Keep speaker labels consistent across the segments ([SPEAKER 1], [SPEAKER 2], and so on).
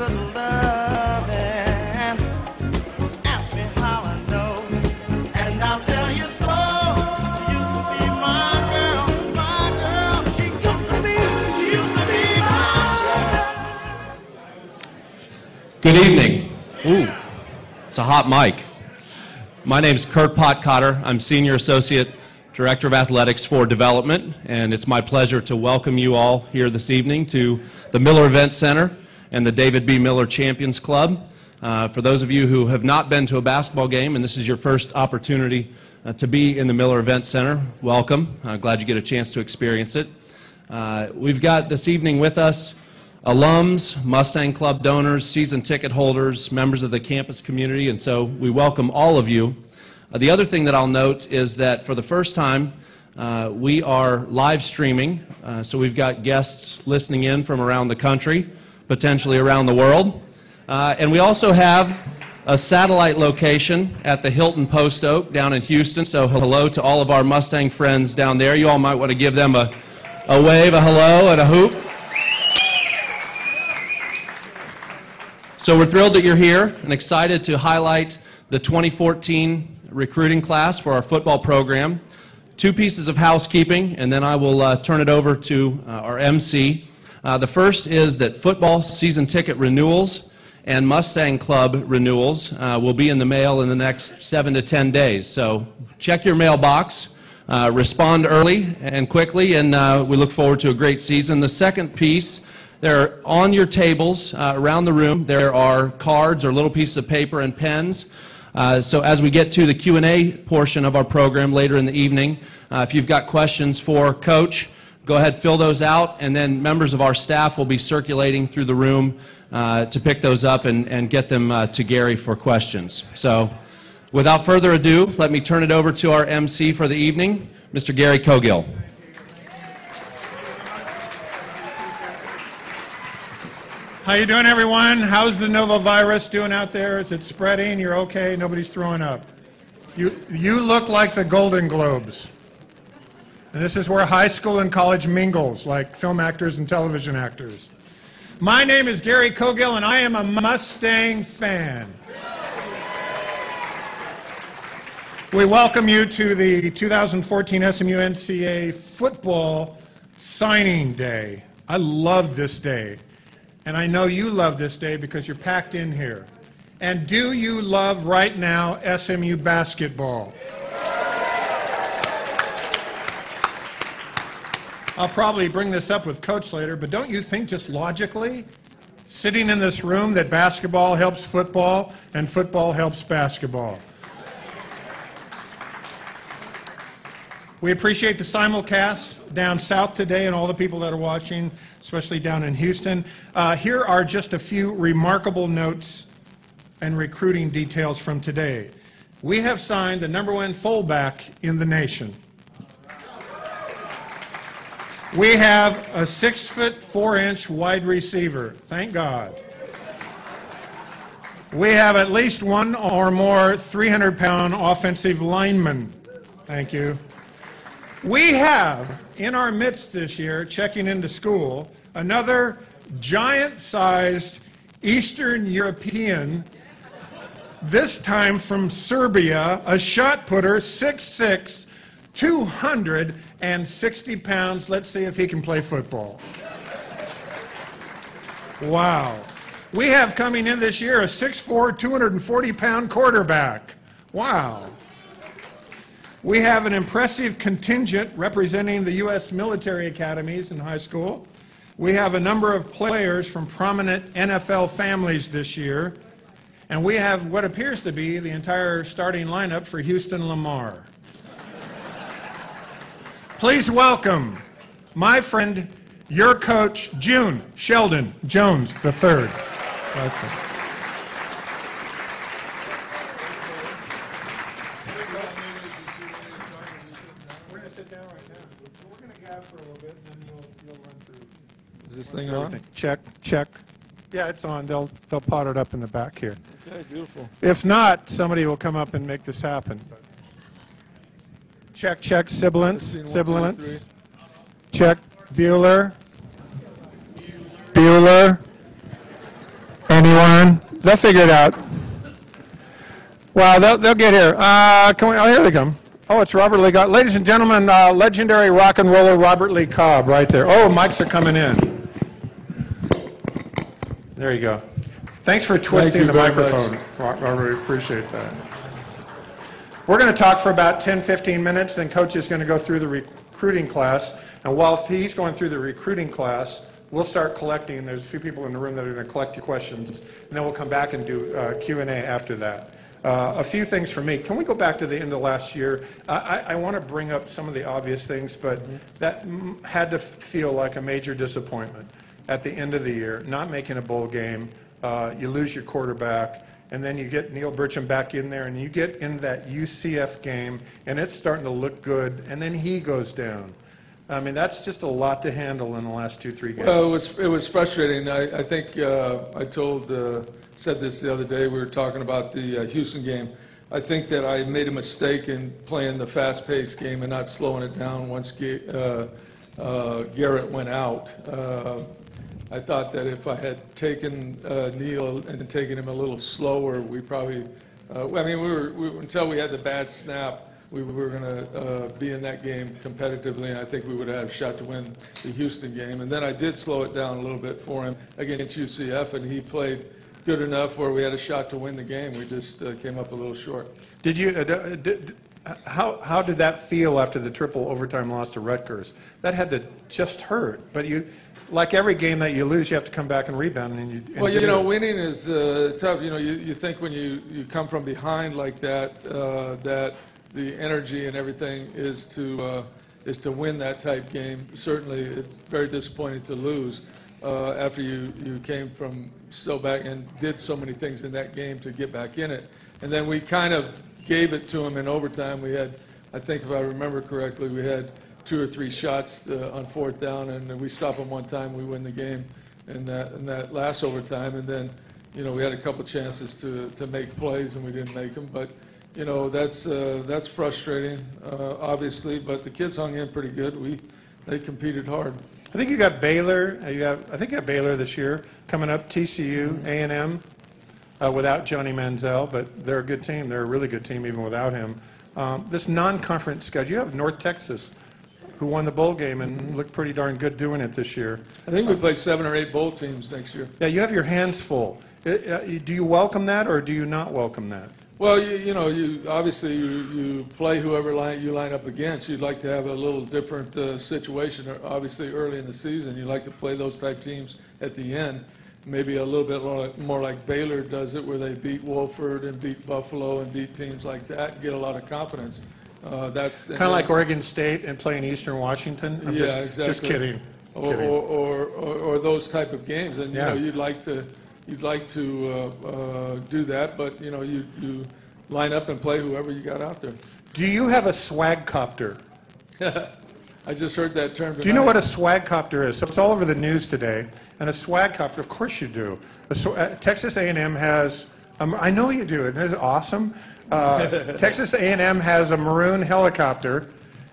[SPEAKER 1] Good
[SPEAKER 2] evening. Ooh, it's a hot mic. My name's Kurt Potcotter. I'm Senior Associate Director of Athletics for Development, and it's my pleasure to welcome you all here this evening to the Miller Event Center and the David B. Miller Champions Club. Uh, for those of you who have not been to a basketball game and this is your first opportunity uh, to be in the Miller Event Center, welcome. Uh, glad you get a chance to experience it. Uh, we've got this evening with us alums, Mustang Club donors, season ticket holders, members of the campus community, and so we welcome all of you. Uh, the other thing that I'll note is that for the first time, uh, we are live streaming, so we've got guests listening in from around the country, potentially around the world. Uh, and we also have a satellite location at the Hilton Post Oak down in Houston, so hello to all of our Mustang friends down there. You all might want to give them a, a wave, a hello, and a hoop. So we're thrilled that you're here and excited to highlight the 2014 recruiting class for our football program. Two pieces of housekeeping, and then I will uh, turn it over to uh, our MC. Uh, the first is that football season ticket renewals and Mustang Club renewals uh, will be in the mail in the next seven to ten days. So check your mailbox, uh, respond early and quickly, and uh, we look forward to a great season. The second piece there on your tables uh, around the room, there are cards or little pieces of paper and pens. Uh, so as we get to the Q&A portion of our program later in the evening, if you've got questions for Coach, go ahead, fill those out, and then members of our staff will be circulating through the room uh, to pick those up and, and get them uh, to Gary for questions. So without further ado, let me turn it over to our MC for the evening, Mr. Gary Cogill.
[SPEAKER 3] How you doing, everyone? How's the norovirus doing out there? Is it spreading? You're okay? Nobody's throwing up. You, you look like the Golden Globes. And this is where high school and college mingles, like film actors and television actors. My name is Gary Cogill, and I am a Mustang fan. We welcome you to the 2014 SMU NCAA football signing day. I love this day. And I know you love this day because you're packed in here. And do you love right now SMU basketball? I'll probably bring this up with Coach later, but don't you think just logically, sitting in this room, that basketball helps football and football helps basketball? We appreciate the simulcasts down south today and all the people that are watching, especially down in Houston. Uh, here are just a few remarkable notes and recruiting details from today. We have signed the number one fullback in the nation. We have a six foot four inch wide receiver. Thank God. We have at least one or more 300 pound offensive linemen. Thank you. We have in our midst this year, checking into school, another giant sized Eastern European, this time from Serbia, a shot putter, 6'6, 260 pounds. Let's see if he can play football. Wow. We have coming in this year a 6'4, 240 pound quarterback. Wow. We have an impressive contingent representing the U.S. military academies and high school. We have a number of players from prominent NFL families this year. And we have what appears to be the entire starting lineup for Houston Lamar. Please welcome my friend, your coach, June Sheldon Jones III. Welcome. We're going to sit down right now. We're going to gab for a little bit, and then you'll, you'll run through
[SPEAKER 4] Is this thing on?
[SPEAKER 3] Check, check. Yeah, it's on. They'll, they'll pot it up in the back here.
[SPEAKER 4] Okay, beautiful.
[SPEAKER 3] If not, somebody will come up and make this happen. Check, check, sibilants,
[SPEAKER 4] Fifteen, one, two,
[SPEAKER 3] sibilants. Check, Bueller. Bueller. Anyone? They'll figure it out. Well, they'll, they'll get here. Uh, can we, oh, here they come. Oh, it's Robert Lee Cobb. Ladies and gentlemen, uh, legendary rock and roller Robert Lee Cobb right there. Oh, mics are coming in. There you go. Thanks for twisting the
[SPEAKER 4] much.
[SPEAKER 3] microphone, Ro- Robert. We appreciate that. We're going to talk for about 10, 15 minutes, then Coach is going to go through the recruiting class. And while he's going through the recruiting class, we'll start collecting, there's a few people in the room that are going to collect your questions, and then we'll come back and do uh, Q and A after that. Uh, A few things for me. Can we go back to the end of last year? I- I want to bring up some of the obvious things, but that had to feel like a major disappointment at the end of the year, not making a bowl game, uh, you lose your quarterback, and then you get Neal Burcham back in there, and you get in that UCF game, and it's starting to look good, and then he goes down. I mean, that's just a lot to handle in the last two, three games.
[SPEAKER 4] Well, it was, it was frustrating. I, I think, uh, I told, uh, said this the other day, we were talking about the uh, Houston game. I think that I made a mistake in playing the fast-paced game and not slowing it down once uh, uh, Garrett went out. Uh, I thought that if I had taken uh, Neal and taken him a little slower, we probably, uh, I mean, we were, we- until we had the bad snap, we were going to be in that game competitively, and I think we would have a shot to win the Houston game. And then I did slow it down a little bit for him against UCF, and he played good enough where we had a shot to win the game. We just uh, came up a little short.
[SPEAKER 3] Did you, uh, did- how, how did that feel after the triple overtime loss to Rutgers? That had to just hurt, but you, like every game that you lose, you have to come back and rebound, and you. and
[SPEAKER 4] Well, you know,
[SPEAKER 3] it.
[SPEAKER 4] winning is uh, tough. You know, you, you think when you, you come from behind like that, uh, that the energy and everything is to, uh, is to win that type game. Certainly, it's very disappointing to lose uh, after you, you came from so back and did so many things in that game to get back in it. And then we kind of gave it to them in overtime. We had, I think if I remember correctly, we had two or three shots uh, on fourth down, and we stop them one time, we win the game in that, in that last overtime. And then, you know, we had a couple chances to, to make plays, and we didn't make them. But, you know, that's, uh, that's frustrating, uh, obviously, but the kids hung in pretty good. We, they competed hard.
[SPEAKER 3] I think you got Baylor, uh, you have, I think you got Baylor this year, coming up, TCU, A and M, uh, without Johnny Manziel, but they're a good team, they're a really good team even without him. Um, This non-conference schedule, you have North Texas, who won the bowl game and looked pretty darn good doing it this year.
[SPEAKER 4] I think we play seven or eight bowl teams next year.
[SPEAKER 3] Yeah, you have your hands full. Uh, uh, Do you welcome that, or do you not welcome that?
[SPEAKER 4] Well, you, you know, you, obviously, you, you play whoever line, you line up against. You'd like to have a little different, uh, situation, obviously, early in the season. You like to play those type teams at the end. Maybe a little bit more like, more like Baylor does it, where they beat Wofford and beat Buffalo and beat teams like that, and get a lot of confidence. Uh, that's.
[SPEAKER 3] Kind of like Oregon State and playing Eastern Washington? I'm
[SPEAKER 4] Yeah,
[SPEAKER 3] just-
[SPEAKER 4] exactly.
[SPEAKER 3] Just kidding.
[SPEAKER 4] Or,
[SPEAKER 3] Kidding.
[SPEAKER 4] or, or, or or those type of games, and, you know,
[SPEAKER 3] Yeah.
[SPEAKER 4] you'd like to, you'd like to, uh, uh, do that, but, you know, you, you line up and play whoever you got out there.
[SPEAKER 3] Do you have a swag copter?
[SPEAKER 4] I just heard that term.
[SPEAKER 3] Do you know what a swag copter is? So it's all over the news today. And a swag copter, of course you do. A sw- uh, Texas A&M has, um, I know you do, isn't it awesome? Uh, Texas A&M has a maroon helicopter,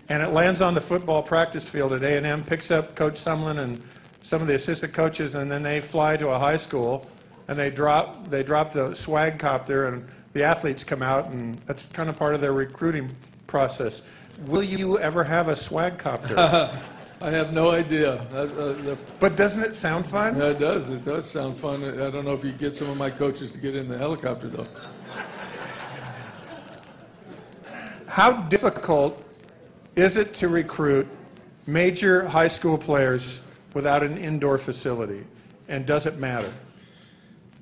[SPEAKER 3] and it lands on the football practice field at A&M, picks up Coach Sumlin and some of the assistant coaches, and then they fly to a high school, and they drop, they drop the swag copter, and the athletes come out, and that's kind of part of their recruiting process. Will you ever have a swag copter?
[SPEAKER 4] I have no idea. That, uh,
[SPEAKER 3] But doesn't it sound fun?
[SPEAKER 4] Yeah, it does. It does sound fun. I don't know if you get some of my coaches to get in the helicopter, though.
[SPEAKER 3] How difficult is it to recruit major high school players without an indoor facility? And does it matter?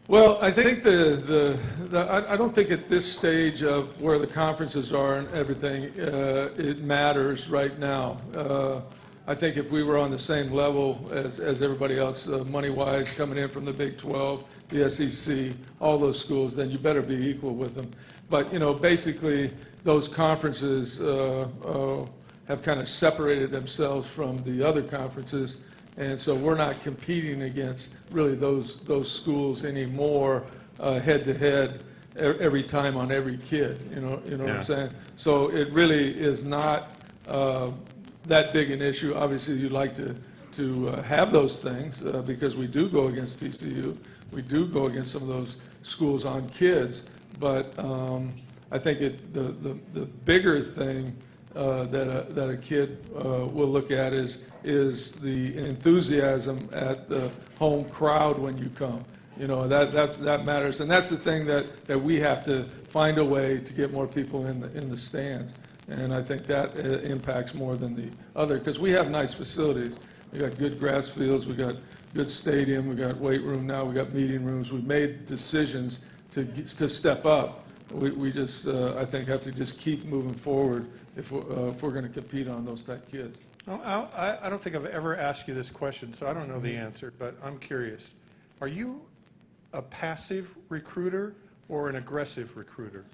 [SPEAKER 4] Well, I think the, the, the I, don't think at this stage of where the conferences are and everything, uh, it matters right now. Uh, I think if we were on the same level as, as everybody else, uh, money-wise, coming in from the Big 12, the SEC, all those schools, then you better be equal with them. But, you know, basically, those conferences uh, uh, have kind of separated themselves from the other conferences And so we're not competing against really those, those schools anymore, uh, head-to-head, e- every time on every kid, you know, you know what I'm saying? So it really is not uh, that big an issue. Obviously, you'd like to, to uh, have those things, uh, because we do go against TCU. We do go against some of those schools on kids, but um, I think it, the, the, the bigger thing uh, that a, that a kid uh, will look at is, is the enthusiasm at the home crowd when you come. You know, that, that, that matters, and that's the thing that, that we have to find a way to get more people in the, in the stands. And I think that uh, impacts more than the other, because we have nice facilities. We got good grass fields, we got good stadium, we got weight room now, we got meeting rooms. We've made decisions to, g- to step up. We, we just, uh, I think, have to just keep moving forward if, we're, uh, if we're going to compete on those type kids.
[SPEAKER 3] Well, I, I- I don't think I've ever asked you this question, so I don't know the answer, but I'm curious. Are you a passive recruiter or an aggressive recruiter?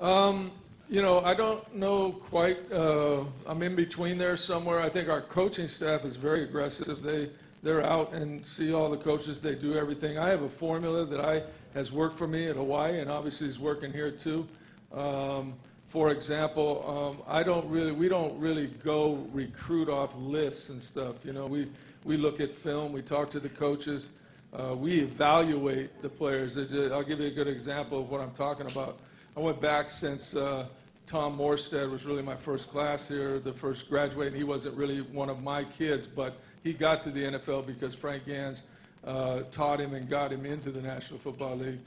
[SPEAKER 4] Um, you know, I don't know quite, uh, I'm in between there somewhere. I think our coaching staff is very aggressive. They, they're out and see all the coaches, they do everything. I have a formula that I, has worked for me at Hawaii, and obviously is working here too. Um, for example, um, I don't really, we don't really go recruit off lists and stuff. You know, we, we look at film, we talk to the coaches, uh, we evaluate the players. I'll give you a good example of what I'm talking about. I went back since uh, Tom Morstead was really my first class here, the first graduate, and he wasn't really one of my kids, but he got to the NFL because Frank Gansz uh, taught him and got him into the National Football League.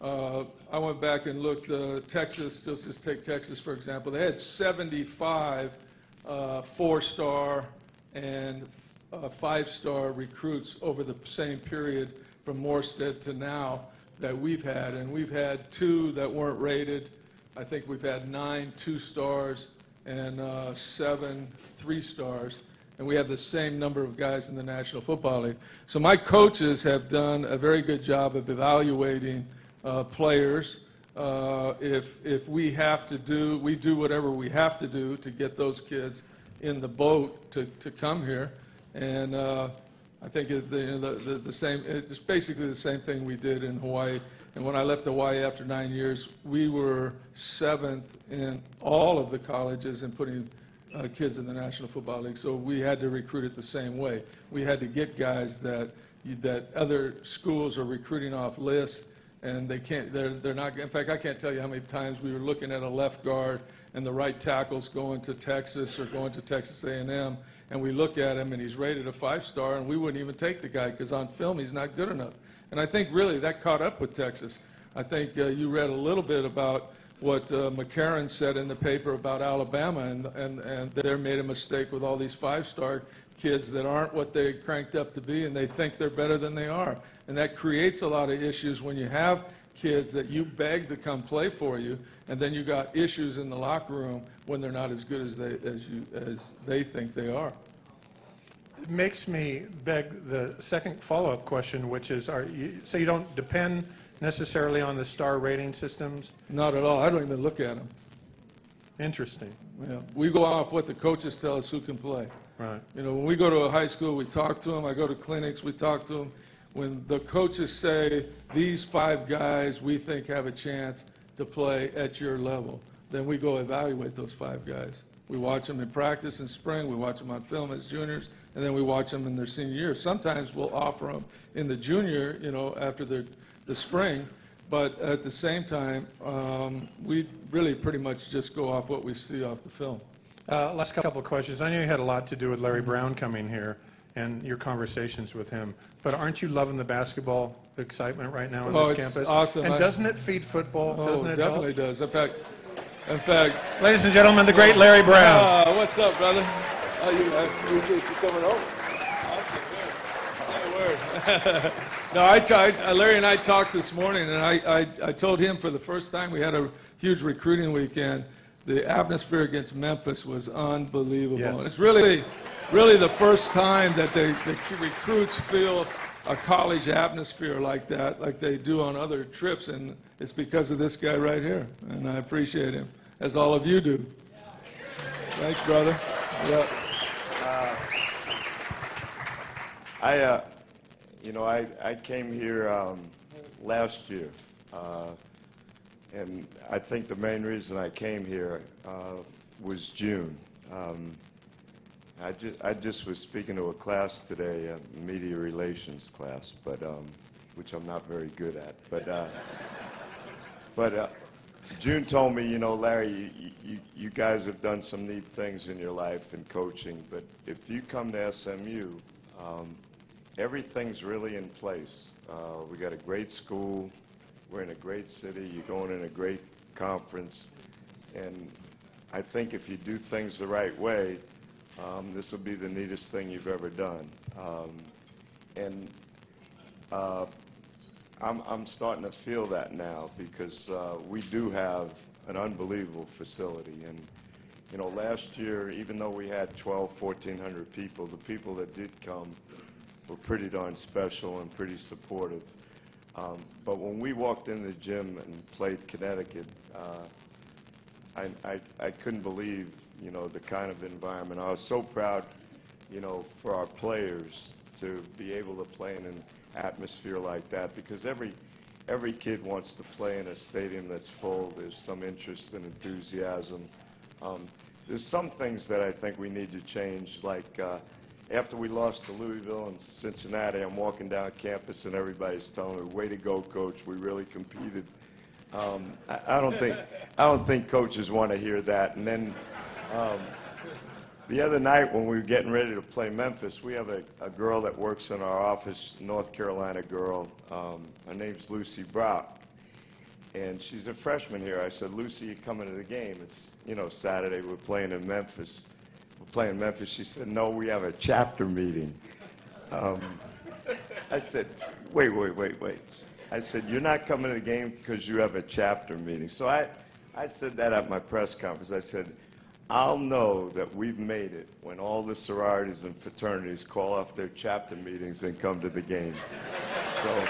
[SPEAKER 4] Uh, I went back and looked, uh, Texas, let's just take Texas for example, they had 75 uh, four-star and uh, five-star recruits over the same period from Morstead to now that we've had, and we've had two that weren't rated. I think we've had nine two-stars and uh, seven three-stars, and we have the same number of guys in the National Football League. So my coaches have done a very good job of evaluating uh, players. Uh, If, if we have to do, we do whatever we have to do to get those kids in the boat to, to come here. And uh, I think it- the, you know, the, the- the same, it's basically the same thing we did in Hawaii. And when I left Hawaii after nine years, we were seventh in all of the colleges in putting uh, kids in the National Football League. So we had to recruit it the same way. We had to get guys that, you- that other schools are recruiting off lists, and they can't, they're, they're not, in fact, I can't tell you how many times we were looking at a left guard and the right tackle's going to Texas or going to Texas A&M, and we look at him and he's rated a five-star, and we wouldn't even take the guy because on film, he's not good enough. And I think really that caught up with Texas. I think uh, you read a little bit about what uh, McCarron said in the paper about Alabama, and, and, and they made a mistake with all these five-star kids that aren't what they cranked up to be, and they think they're better than they are. And that creates a lot of issues when you have kids that you beg to come play for you, and then you got issues in the locker room when they're not as good as they, as you, as they think they are.
[SPEAKER 3] It makes me beg the second follow-up question, which is, are you, so you don't depend necessarily on the star rating systems?
[SPEAKER 4] Not at all. I don't even look at them.
[SPEAKER 3] Interesting,
[SPEAKER 4] Yeah. We go off what the coaches tell us who can play.
[SPEAKER 3] right.
[SPEAKER 4] You know, when we go to a high school, we talk to them. I go to clinics, we talk to them. When the coaches say, these five guys we think have a chance to play at your level, then we go evaluate those five guys. We watch them in practice in spring, we watch them on film as juniors, and then we watch them in their senior year. Sometimes we'll offer them in the junior, you know, after their, the spring, but at the same time, um, we really pretty much just go off what we see off the film.
[SPEAKER 3] Uh, Last couple of questions. I know you had a lot to do with Larry Brown coming here and your conversations with him, but aren't you loving the basketball excitement right now on
[SPEAKER 4] Oh,
[SPEAKER 3] this
[SPEAKER 4] it's
[SPEAKER 3] campus?
[SPEAKER 4] awesome.
[SPEAKER 3] And
[SPEAKER 4] I-
[SPEAKER 3] doesn't it feed football?
[SPEAKER 4] Oh,
[SPEAKER 3] Doesn't it help?
[SPEAKER 4] definitely does. In fact, in fact,
[SPEAKER 3] Ladies and gentlemen, the great Larry Brown.
[SPEAKER 4] Ah, what's up, brother? How you, uh, you, you coming over? Awesome, good. Say word. no, I tried. uh, Larry and I talked this morning, and I, I, I told him for the first time we had a huge recruiting weekend. The atmosphere against Memphis was unbelievable.
[SPEAKER 3] Yes.
[SPEAKER 4] It's really, really the first time that they, the recruits feel a college atmosphere like that, like they do on other trips, and it's because of this guy right here, and I appreciate him, as all of you do. Thanks, brother. Yeah.
[SPEAKER 5] I, uh, you know, I, I came here um, last year, uh, and I think the main reason I came here uh, was June. Um, I just, I just was speaking to a class today, a media relations class, but um, which I'm not very good at. But uh, but uh, June told me, you know, Larry, you, you, you guys have done some neat things in your life in coaching, but if you come to SMU, um, everything's really in place. Uh, we got a great school, we're in a great city, you're going in a great conference, and I think if you do things the right way, um, this will be the neatest thing you've ever done. Um, and uh, I'm, I'm starting to feel that now because uh, we do have an unbelievable facility. And, you know, last year, even though we had 12, 1,400 people, the people that did come were pretty darn special and pretty supportive. Um, but when we walked in the gym and played Connecticut, uh, I, I, I couldn't believe, you know, the kind of environment. I was so proud, you know, for our players to be able to play in an atmosphere like that because every, every kid wants to play in a stadium that's full. There's some interest and enthusiasm. Um, there's some things that I think we need to change, like uh, after we lost to Louisville and Cincinnati, I'm walking down campus and everybody's telling me, way to go, coach, we really competed. Um, I, I don't think I don't think coaches want to hear that. And then um, the other night when we were getting ready to play Memphis, we have a, a girl that works in our office, North Carolina girl. Um, her name's Lucy Brock, and she's a freshman here. I said, Lucy, you coming to the game? It's you know Saturday. We're playing in Memphis. We're playing Memphis. She said, No, we have a chapter meeting. Um, I said, Wait, wait, wait, wait. I said, You're not coming to the game because you have a chapter meeting. So I, I said that at my press conference. I said, I'll know that we've made it when all the sororities and fraternities call off their chapter meetings and come to the game. So,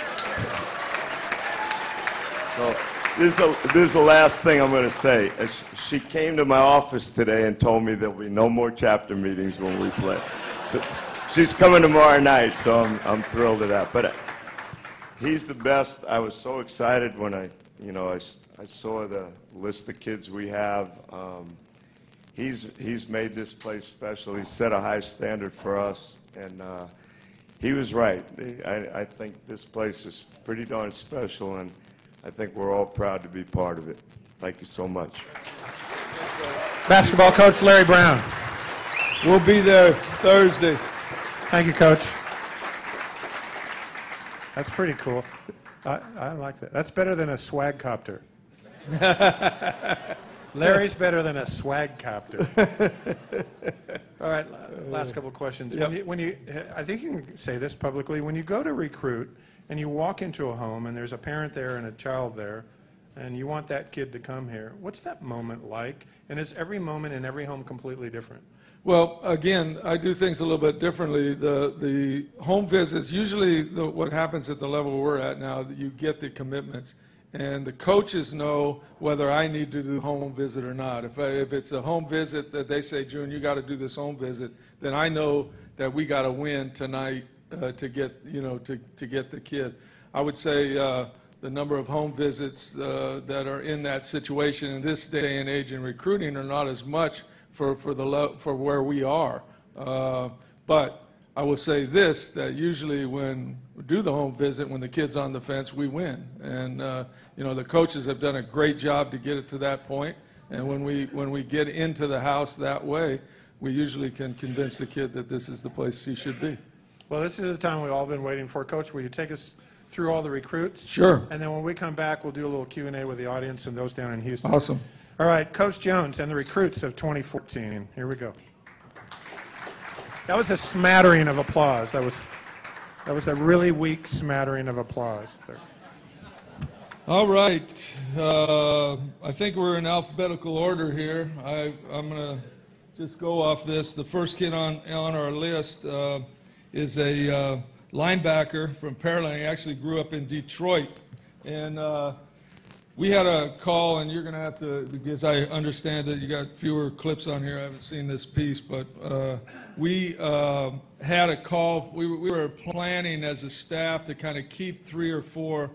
[SPEAKER 5] so this, is the, this is the last thing I'm going to say. Uh, She came to my office today and told me there'll be no more chapter meetings when we play. So she's coming tomorrow night, so I'm, I'm thrilled at that. But uh, he's the best. I was so excited when I, you know, I, I saw the list of kids we have. Um, he's he's made this place special. He's set a high standard for us, and uh, he was right. I, I think this place is pretty darn special, and I think we're all proud to be part of it. Thank you so much.
[SPEAKER 3] Basketball coach Larry Brown.
[SPEAKER 4] We'll be there Thursday.
[SPEAKER 3] Thank you, coach. That's pretty cool. I, I like that. That's better than a swag copter. Larry's better than a swag copter. All right, last couple of questions. When you, when you, I think you can say this publicly. When you go to recruit and you walk into a home and there's a parent there and a child there, and you want that kid to come here, what's that moment like? And is every moment in every home completely different?
[SPEAKER 4] Well, again, I do things a little bit differently. The, the home visits, usually the, what happens at the level we're at now, you get the commitments. And the coaches know whether I need to do home visit or not. If, I, if it's a home visit that they say, June, you got to do this home visit, then I know that we got to win tonight uh, to get, you know, to, to get the kid. I would say uh, the number of home visits uh, that are in that situation in this day and age in recruiting are not as much for, for, the, for where we are. Uh, but I will say this, that usually when we do the home visit, when the kid's on the fence, we win. And, uh, you know, the coaches have done a great job to get it to that point. And when we, when we get into the house that way, we usually can convince the kid that this is the place he should be.
[SPEAKER 3] Well, this is the time we've all been waiting for. Coach, will you take us through all the recruits?
[SPEAKER 4] Sure.
[SPEAKER 3] And then when we come back, we'll do a little Q and A with the audience and those down in Houston.
[SPEAKER 4] Awesome.
[SPEAKER 3] All right, Coach Jones and the recruits of 2014. Here we go. That was a smattering of applause. That was, that was a really weak smattering of applause. there.
[SPEAKER 4] All right. Uh, I think we're in alphabetical order here. I, I'm going to just go off this. The first kid on, on our list uh, is a uh, linebacker from Pearland. He actually grew up in Detroit. And uh, we had a call, and you're going to have to, because I understand that you got fewer clips on here. I haven't seen this piece, but uh, we uh, had a call. We, were- we were planning as a staff to kind of keep three or four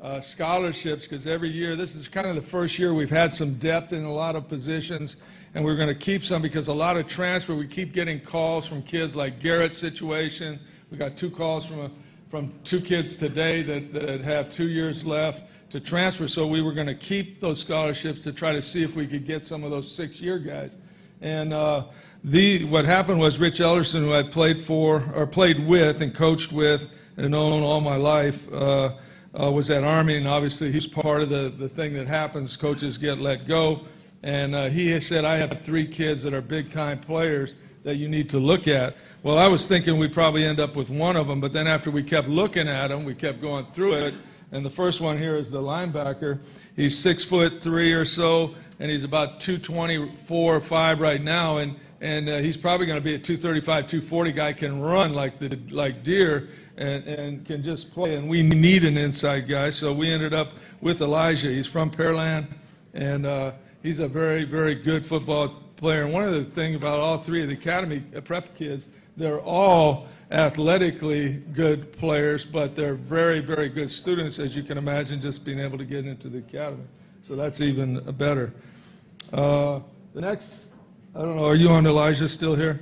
[SPEAKER 4] uh, scholarships because every year, this is kind of the first year we've had some depth in a lot of positions, and we're going to keep some because a lot of transfer. We keep getting calls from kids like Garrett's situation. We got two calls from a from two kids today that, that have two years left to transfer. So we were going to keep those scholarships to try to see if we could get some of those six-year guys. And uh, the what happened was Rich Ellerson, who I played for or played with and coached with and known all my life, uh, uh, was at Army, and obviously he's part of the, the thing that happens. Coaches get let go. And uh, he said, I have three kids that are big-time players that you need to look at. Well, I was thinking we'd probably end up with one of them, but then after we kept looking at them, we kept going through it. And the first one here is the linebacker. He's six foot three or so, and he's about 224 or five right now. And and uh, he's probably going to be a 235, 240 guy. Can run like the like deer, and and can just play. And we need an inside guy, so we ended up with Elijah. He's from Pearland, and uh, he's a very very good football player. And one of the things about all three of the academy uh, prep kids, they're all athletically good players, but they're very, very good students, as you can imagine, just being able to get into the academy. So that's even better. Uh, the next, I don't know, are you on Elijah still here?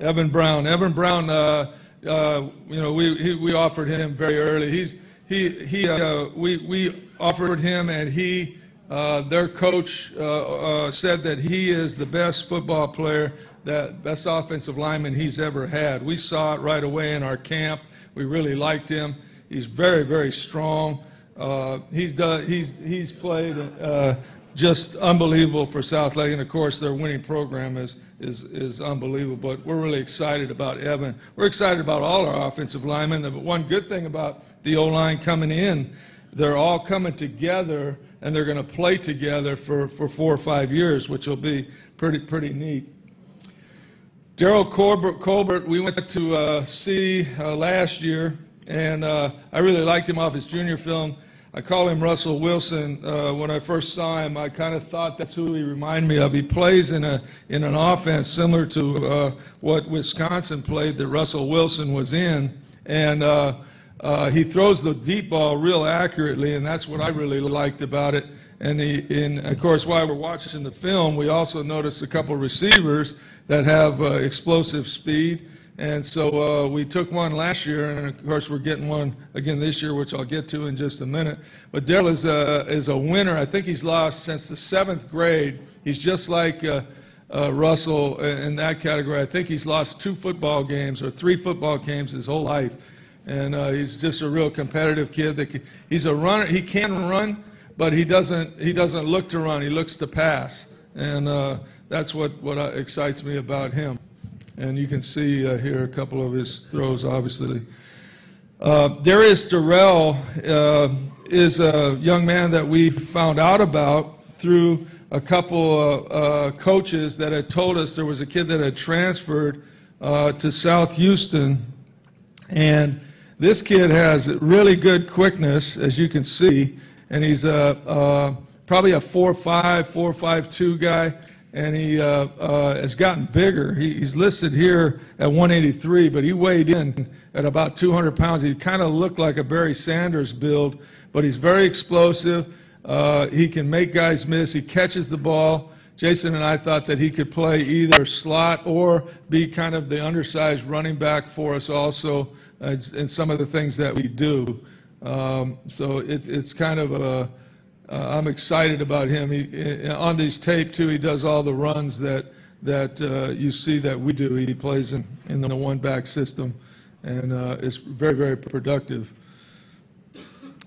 [SPEAKER 4] Evan Brown. Evan Brown, uh, uh, you know, we, he, we offered him very early. He's, he, he, uh, we, we offered him, and he, uh, their coach uh, uh, said that he is the best football player, that best offensive lineman he's ever had. We saw it right away in our camp. We really liked him. He's very, very strong. Uh, he's done. He's he's played uh, just unbelievable for Southlake, and of course their winning program is is is unbelievable. But we're really excited about Evan. We're excited about all our offensive linemen. But one good thing about the O line coming in, they're all coming together, and they're going to play together for for four or five years, which will be pretty pretty neat. Daryl Colbert, Colbert, we went to uh, see uh, last year, and uh, I really liked him off his junior film. I call him Russell Wilson. Uh, when I first saw him, I kind of thought that's who he reminded me of. He plays in a in an offense similar to uh, what Wisconsin played that Russell Wilson was in, and uh, he throws the deep ball real accurately, and that's what I really liked about it. And, he, and of course, while we're watching the film, we also noticed a couple receivers that have uh, explosive speed. And so uh, we took one last year, and of course we're getting one again this year, which I'll get to in just a minute. But Daryl is a, is a winner. I think he's lost since the seventh grade. He's just like uh, uh, Russell in that category. I think he's lost two football games or three football games his whole life. And uh, he's just a real competitive kid. That he's a runner. He can run, but he doesn't, he doesn't look to run. He looks to pass. And uh, that's what, what uh, excites me about him. And you can see uh, here a couple of his throws, obviously. Uh, Darius Durrell uh, is a young man that we found out about through a couple of coaches that had told us there was a kid that had transferred to South Houston. And this kid has really good quickness, as you can see, and he's a, uh, probably a 4'5", 4'5", guy and he uh, uh, has gotten bigger. He, he's listed here at 183, but he weighed in at about 200 pounds. He kind of looked like a Barry Sanders build, but he's very explosive. Uh, he can make guys miss. He catches the ball. Jason and I thought that he could play either slot or be kind of the undersized running back for us also in some of the things that we do. Um, so it's, it's kind of a uh, I'm excited about him. He, uh, on these tape too, he does all the runs that that uh, you see that we do. He plays in, in the one back system, and uh, it's very very productive.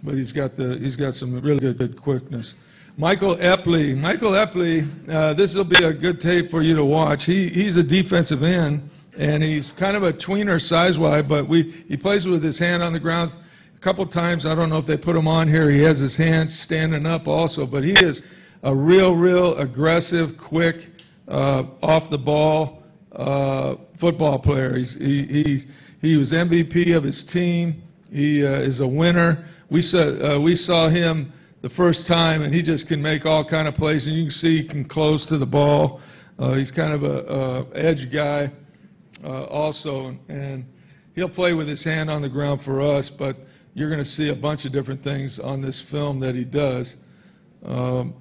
[SPEAKER 4] But he's got the he's got some really good, good quickness. Michael Epley. Michael Epley. Uh, this will be a good tape for you to watch. He he's a defensive end, and he's kind of a tweener size wise, but we he plays with his hand on the ground a couple times, I don't know if they put him on here, he has his hands standing up also, but he is a real, real aggressive, quick, uh, off the ball uh, football player. He's, he, he's, he was MVP of his team. He uh, is a winner. We saw, uh, we saw him the first time, and he just can make all kind of plays, and you can see he can close to the ball. Uh, he's kind of a, a edge guy uh, also, and he'll play with his hand on the ground for us, but you're going to see a bunch of different things on this film that he does. Um,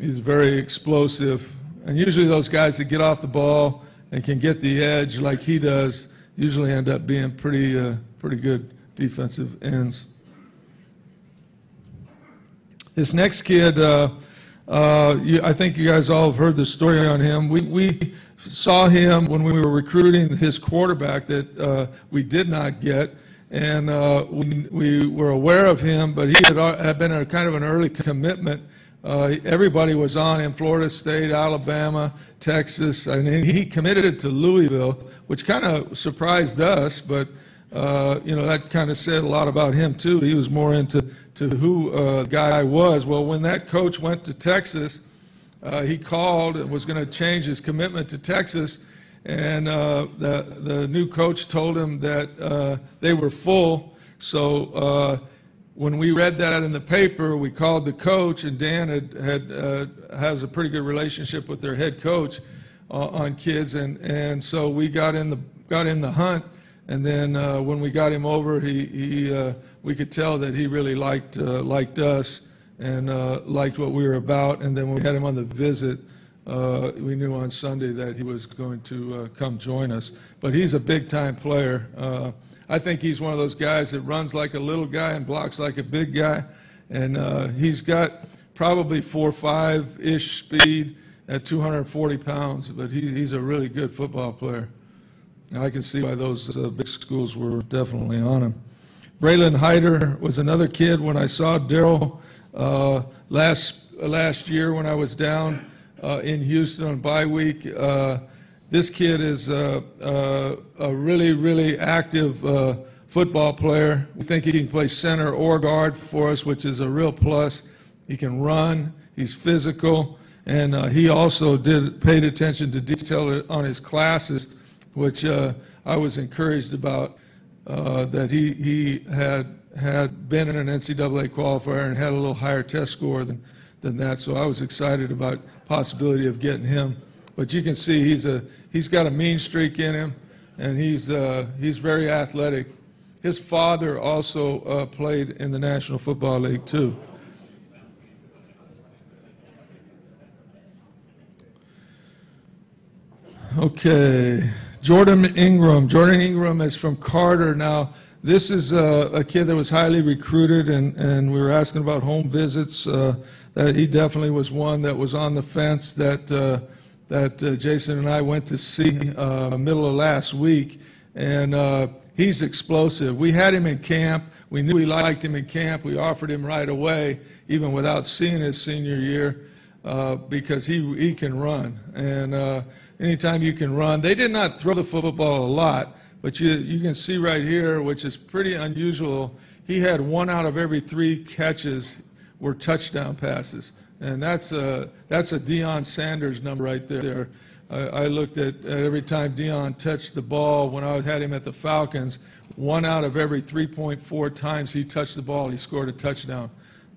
[SPEAKER 4] he's very explosive, and usually those guys that get off the ball and can get the edge like he does usually end up being pretty, uh, pretty good defensive ends. This next kid, uh, uh, you, I think you guys all have heard the story on him. We, we saw him when we were recruiting his quarterback that uh, we did not get, and uh, we, we were aware of him, but he had, uh, had been a kind of an early commitment. Uh, everybody was on him, Florida State, Alabama, Texas, and he committed to Louisville, which kind of surprised us, but uh, you know, that kind of said a lot about him, too. He was more into to who uh, guy I was. Well, when that coach went to Texas, uh, he called and was going to change his commitment to Texas, and uh, the, the new coach told him that uh, they were full. So uh, when we read that in the paper, we called the coach, and Dan had, had has a pretty good relationship with their head coach on kids, and, and so we got in the got in the hunt and then uh, when we got him over, he, he uh, we could tell that he really liked, uh, liked us and uh, liked what we were about. And then when we had him on the visit, uh, we knew on Sunday that he was going to come join us. But he's a big time player. I think he's one of those guys that runs like a little guy and blocks like a big guy. And he's got probably four five ish speed at 240 pounds, but he, he's a really good football player. I can see why those uh, big schools were definitely on him. Braylon Hyder was another kid when I saw Daryl uh, last, last year when I was down uh, in Houston on bye week. Uh, this kid is uh, uh, a really, really active football player. We think he can play center or guard for us, which is a real plus. He can run, he's physical, and he also did paid attention to detail on his classes which uh, I was encouraged about, uh, that he, he had, had been in an NCAA qualifier and had a little higher test score than, than that. So I was excited about possibility of getting him. But you can see he's, a, he's got a mean streak in him, and he's, uh, he's very athletic. His father also uh, played in the National Football League, too. Okay. Jordan Ingram. Jordan Ingram is from Carter. Now, this is a, a kid that was highly recruited, and, and we were asking about home visits. Uh, that he definitely was one that was on the fence that, uh, that uh, Jason and I went to see uh, middle of last week. And uh, he's explosive. We had him in camp. We knew we liked him in camp. We offered him right away, even without seeing his senior year, uh, because he, he can run. And anytime you can run. They did not throw the football a lot, but you, you can see right here, which is pretty unusual, he had one out of every three catches were touchdown passes. And that's a, that's a Deion Sanders number right there. I, I looked at, at, every time Deion touched the ball when I had him at the Falcons, one out of every 3.4 times he touched the ball, he scored a touchdown.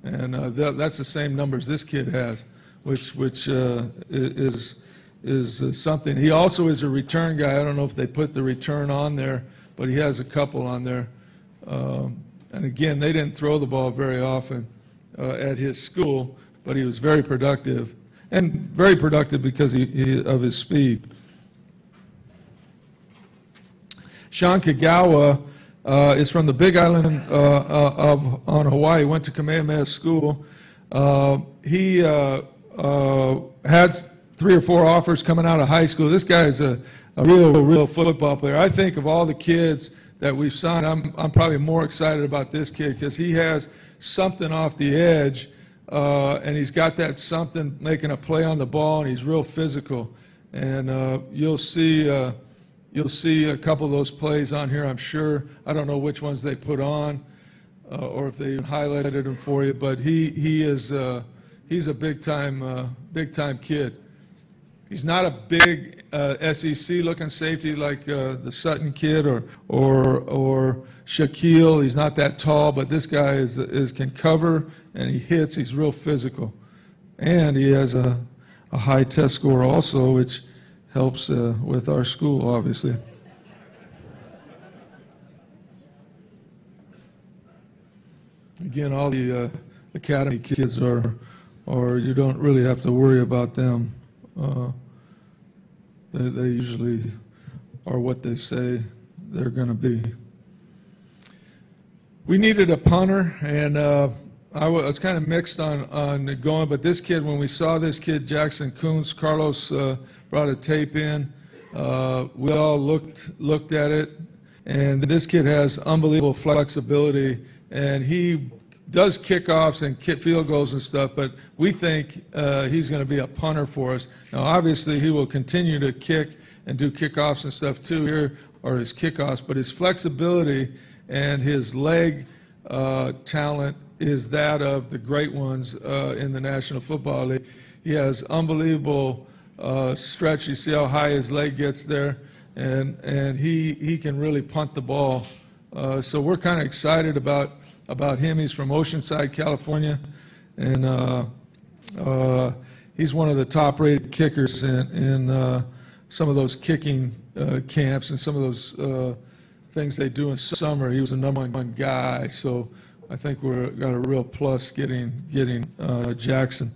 [SPEAKER 4] And uh, that, that's the same numbers this kid has, which, which uh, is is uh, something. He also is a return guy. I don't know if they put the return on there, but he has a couple on there. Um, and again, they didn't throw the ball very often uh, at his school, but he was very productive, and very productive because he, he, of his speed. Sean Kagawa uh, is from the Big Island uh, uh, of on Hawaii. Went to Kamehameha School. Uh, he had three or four offers coming out of high school. This guy is a, a real, real football player. I think of all the kids that we've signed, I'm, I'm probably more excited about this kid because he has something off the edge, uh, and he's got that something making a play on the ball, and he's real physical. And uh, you'll see. Uh, you'll see a couple of those plays on here, I'm sure. I don't know which ones they put on uh, or if they highlighted them for you, but he, he is uh, he's a big time, uh, big time kid he's not a big uh, SEC-looking safety like uh, the Sutton kid or or or Shaquille. He's not that tall, but this guy is is can cover and he hits. He's real physical, and he has a a high test score also, which helps uh, with our school, obviously. Again, all the uh, academy kids are, or you don't really have to worry about them. Uh, they, they usually are what they say they're going to be. We needed a punter, and uh, I wa- was kind of mixed on, on going, but this kid, when we saw this kid, Jackson Koonce, Carlos uh, brought a tape in. Uh, we all looked looked at it, and this kid has unbelievable flexibility, and he does kickoffs and kick field goals and stuff, but we think uh, he's going to be a punter for us. Now, obviously, he will continue to kick and do kickoffs and stuff too here, or his kickoffs, but his flexibility and his leg uh, talent is that of the great ones uh, in the National Football League. He has unbelievable uh, stretch. You see how high his leg gets there, and and he he can really punt the ball. Uh, so we're kind of excited about about him. He's from Oceanside, California, and uh, uh, he's one of the top-rated kickers in, in uh, some of those kicking uh, camps and some of those uh, things they do in summer. He was a number one guy, so I think we're got a real plus getting getting uh, Jackson.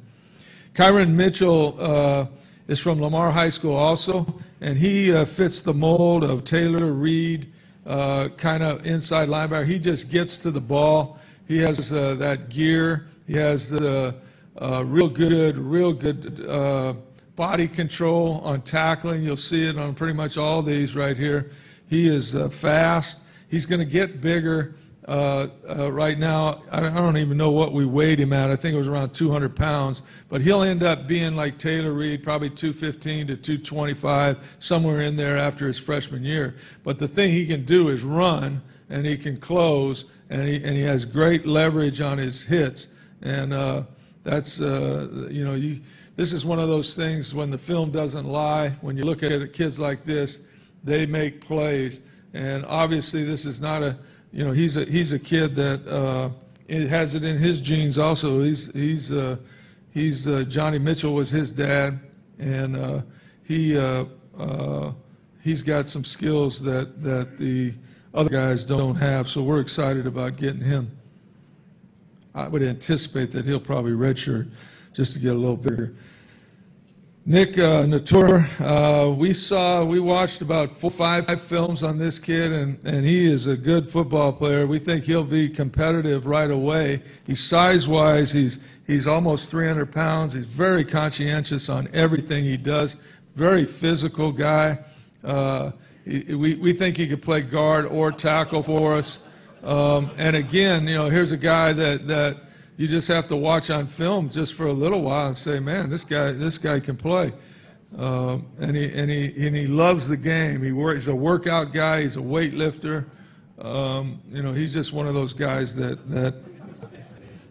[SPEAKER 4] Kyron Mitchell is from Lamar High School also, and he fits the mold of Taylor Reed, uh, kind of inside linebacker. He just gets to the ball. He has uh, that gear. He has the uh, real good, real good uh, body control on tackling. You'll see it on pretty much all these right here. He is uh, fast. He's going to get bigger. Uh, uh, right now, I don't, even know what we weighed him at. I think it was around 200 pounds. But he'll end up being like Taylor Reed, probably 215 to 225, somewhere in there after his freshman year. But the thing he can do is run, and he can close, and he, and he has great leverage on his hits. And uh, that's, uh, you know, you, this is one of those things when the film doesn't lie. When you look at kids like this, they make plays. And obviously, this is not a, you know, he's a, he's a kid that uh, it has it in his genes also. He's, he's, uh, he's uh, Johnny Mitchell was his dad, and uh, he, uh, uh, he's got some skills that, that the other guys don't have. So we're excited about getting him. I would anticipate that he'll probably redshirt just to get a little bigger. Nick uh, Natur, uh, we saw, we watched about four, five films on this kid, and, and he is a good football player. We think he'll be competitive right away. He's size-wise, he's, he's almost 300 pounds. He's very conscientious on everything he does. Very physical guy. Uh, we, we think he could play guard or tackle for us. Um, and again, you know, here's a guy that, that you just have to watch on film just for a little while and say, man, this guy, this guy can play. Um, and, he, and, he, and he loves the game. He work, he's a workout guy. He's a weightlifter. Um, you know, he's just one of those guys that, that,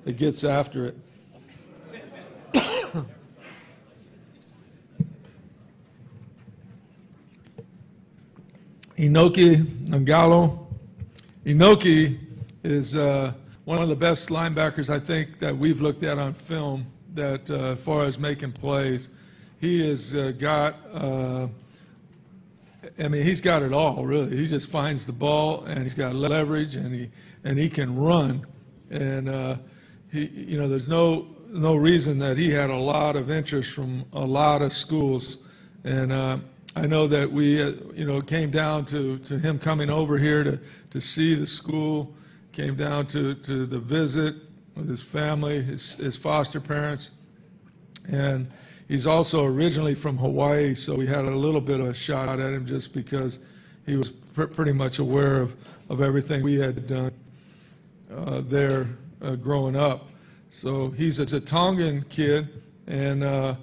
[SPEAKER 4] that gets after it. Inoki Ngalo. Inoki is uh, one of the best linebackers I think that we've looked at on film. That uh, far as making plays, he has uh, got. Uh, I mean, he's got it all really. He just finds the ball and he's got leverage and he and he can run. And uh, he, you know, there's no no reason that he had a lot of interest from a lot of schools. And uh, I know that we, uh, you know, came down to, to him coming over here to, to see the school, came down to, to the visit with his family, his, his foster parents. And he's also originally from Hawaii, so we had a little bit of a shot at him just because he was pr- pretty much aware of, of everything we had done uh, there uh, growing up. So he's a, a Tongan kid, and uh,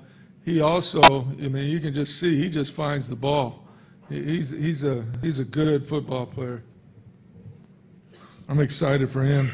[SPEAKER 4] he also, I mean, you can just see he just finds the ball. He- He's, he's, a, he's a good football player. I'm excited for him.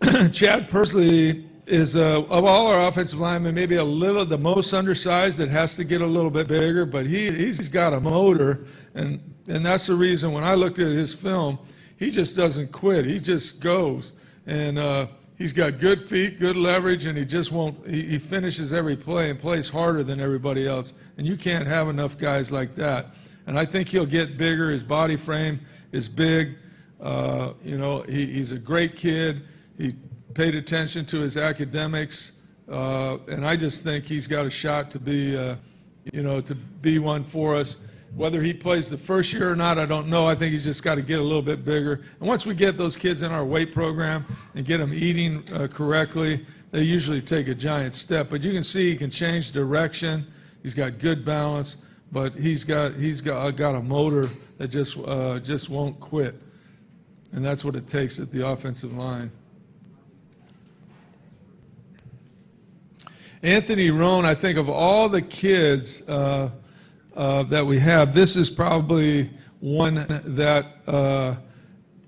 [SPEAKER 4] Chad Persley is uh, of all our offensive linemen, maybe a little the most undersized that has to get a little bit bigger, but he he's got a motor, and and that's the reason when I looked at his film, he just doesn't quit. He just goes, and uh, he's got good feet, good leverage, and he just won't. He, he finishes every play and plays harder than everybody else, and you can't have enough guys like that. And I think he'll get bigger. His body frame is big. Uh, you know, he, he's a great kid. He paid attention to his academics, uh, and I just think he's got a shot to be, uh, you know, to be one for us. Whether he plays the first year or not, I don't know. I think he's just got to get a little bit bigger. And once we get those kids in our weight program and get them eating uh, correctly, they usually take a giant step. But you can see he can change direction. He's got good balance, but he's got he's got got a motor that just uh, just won't quit, and that's what it takes at the offensive line. Anthony Roan, I think of all the kids uh, uh, that we have, this is probably one that uh,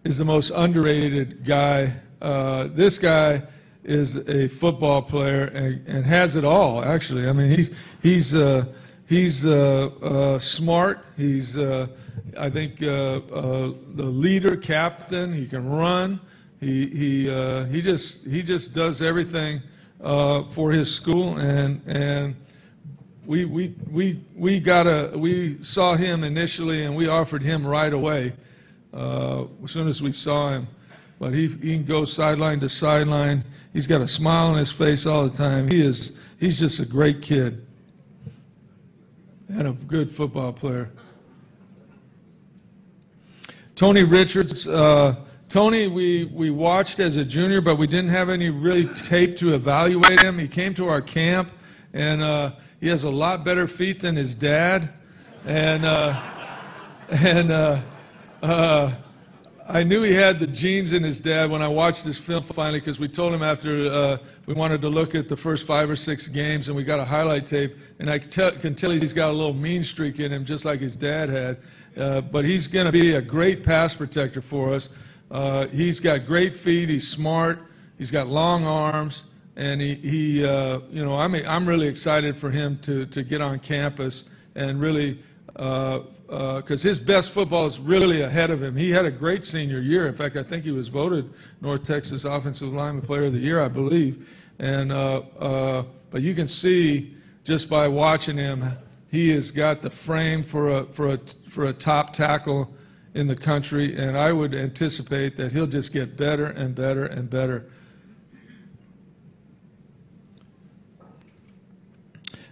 [SPEAKER 4] is the most underrated guy. Uh, this guy is a football player and, and has it all. Actually, I mean he's he's uh, he's uh, smart. He's I think uh, uh, the leader, captain. He can run. He he uh, he just he just does everything uh, for his school, and and we we we we got a we saw him initially, and we offered him right away uh, as soon as we saw him. But he he can go sideline to sideline. He's got a smile on his face all the time. He is he's just a great kid and a good football player. Tony Richards. Uh, Tony, we, we watched as a junior, but we didn't have any really tape to evaluate him. He came to our camp, and uh, he has a lot better feet than his dad. And, uh, and uh, uh, I knew he had the genes in his dad when I watched his film finally, because we told him after uh, we wanted to look at the first five or six games, and we got a highlight tape, and I can tell he's got a little mean streak in him, just like his dad had. Uh, but he's going to be a great pass protector for us. Uh, he's got great feet. He's smart. He's got long arms, and he, he uh, you know, I'm I'm really excited for him to to get on campus and really. Because his best football is really ahead of him. He had a great senior year. In fact, I think he was voted North Texas Offensive Lineman Player of the Year, I believe. And uh, uh, but you can see just by watching him, he has got the frame for a for a for a top tackle in the country, and I would anticipate that he'll just get better and better and better.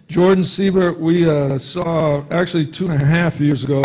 [SPEAKER 4] Jordan Siebert, we uh, saw actually two and a half years ago.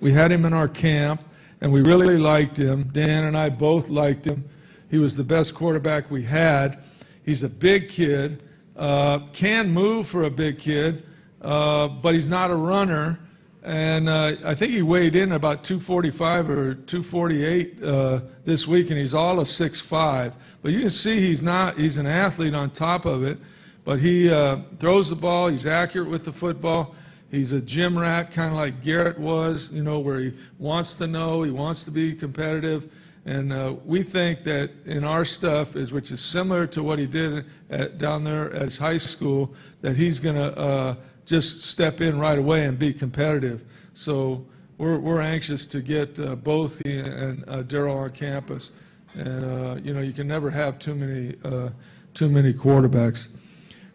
[SPEAKER 4] We had him in our camp, and we really liked him. Dan and I both liked him. He was the best quarterback we had. He's a big kid, uh, can move for a big kid, uh, but he's not a runner and uh, I think he weighed in about 245 or 248 uh, this week, and he's all of 6'5". But you can see he's not, he's an athlete on top of it, but he uh, throws the ball, he's accurate with the football. He's a gym rat, kind of like Garrett was, you know, where he wants to know, he wants to be competitive. And uh, we think that in our stuff, is which is similar to what he did at, down there at his high school, that he's going to uh, just step in right away and be competitive. So we're, we're anxious to get uh, both he and uh, Daryl on campus. And, uh, you know, you can never have too many, uh, too many quarterbacks.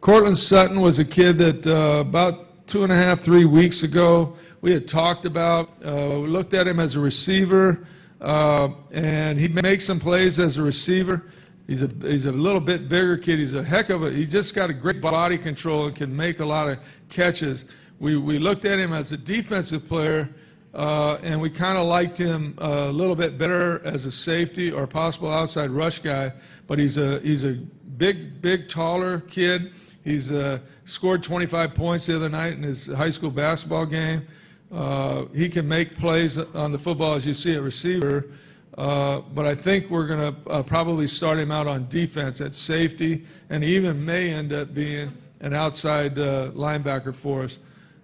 [SPEAKER 4] Courtland Sutton was a kid that uh, about two and a half, three weeks ago, we had talked about. Uh, we looked at him as a receiver, and he makes some plays as a receiver. He's a, he's a little bit bigger kid. He's a heck of a, he just got a great body control and can make a lot of catches. We, we looked at him as a defensive player, uh, and we kind of liked him a little bit better as a safety or possible outside rush guy. But he's a, he's a big, big, taller kid. He's uh, scored 25 points the other night in his high school basketball game. Uh, he can make plays on the football as you see at receiver. Uh, but I think we're going to uh, probably start him out on defense at safety, and he even may end up being an outside uh, linebacker for us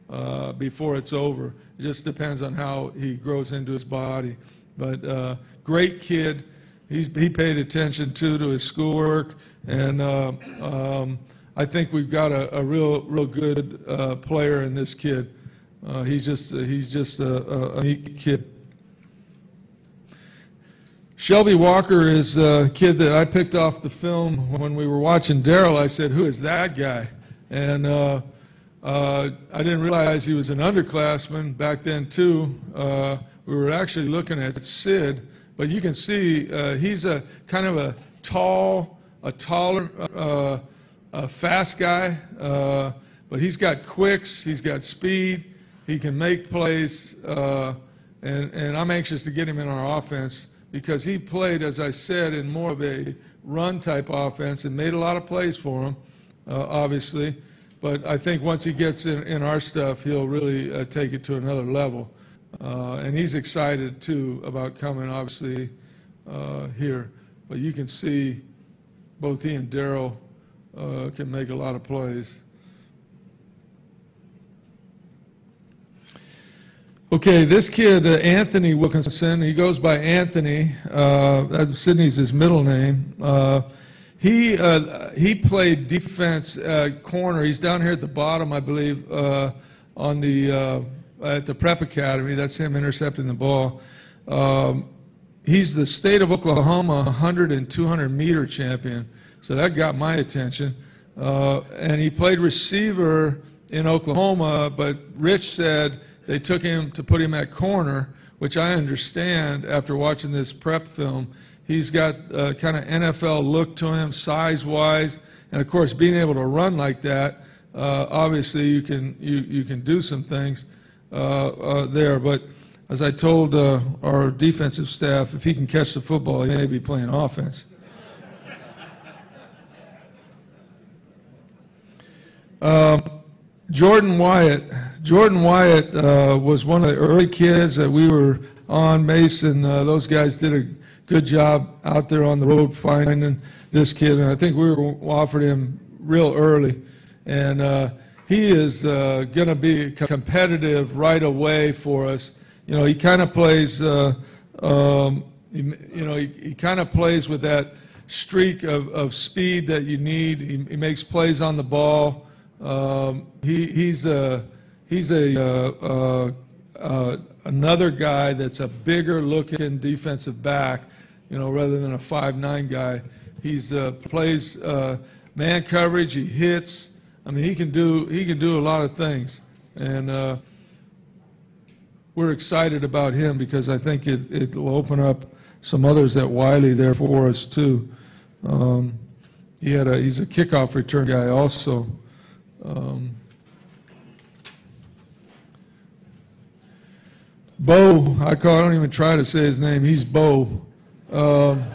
[SPEAKER 4] uh, before it's over. It just depends on how he grows into his body. But uh, great kid, he's, he paid attention too to his schoolwork, and uh, um, I think we've got a, a real, real good uh, player in this kid. Uh, he's just, he's just a, a, a neat kid. Shelby Walker is a kid that I picked off the film when we were watching Daryl. I said, "Who is that guy?" And uh, uh, I didn't realize he was an underclassman back then too. Uh, we were actually looking at Sid, but you can see uh, he's a kind of a tall, a taller, uh, a fast guy, uh, but he's got quicks, he's got speed, he can make plays, and, and I'm anxious to get him in our offense because he played, as I said, in more of a run type offense and made a lot of plays for him, obviously. But I think once he gets in, in our stuff, he'll really uh, take it to another level. Uh, and he's excited too about coming, obviously, uh, here. But you can see both he and Daryl uh, can make a lot of plays. Okay, this kid, uh, Anthony Wilkinson, he goes by Anthony. Uh, Sydney's his middle name. Uh, he, uh, he played defense uh, corner. He's down here at the bottom, I believe, uh, on the, uh, at the Prep Academy. That's him intercepting the ball. Um, he's the state of Oklahoma 100 and 200 meter champion. So that got my attention. Uh, and he played receiver in Oklahoma, but Rich said, they took him to put him at corner, which I understand after watching this prep film. He's got a kind of NFL look to him, size wise, and of course, being able to run like that. Uh, obviously, you can you you can do some things uh, uh, there. But as I told uh, our defensive staff, if he can catch the football, he may be playing offense. Um, Jordan Wyatt. Jordan Wyatt uh, was one of the early kids that we were on. Mason, uh, those guys did a good job out there on the road finding this kid, and I think we were offered him real early. And uh, he is uh, going to be competitive right away for us. You know, he kind of plays. Uh, um, he, you know, he, he kind of plays with that streak of, of speed that you need. He, he makes plays on the ball. Um, he, he's a, he's a, uh, uh, uh, another guy that's a bigger looking defensive back, you know, rather than a five-nine guy. He uh, plays uh, man coverage. He hits. I mean, he can do he can do a lot of things, and uh, we're excited about him because I think it it'll open up some others at Wiley there for us too. Um, he had a he's a kickoff return guy also. Um, Bo, I call. I don't even try to say his name. He's Bo. Um,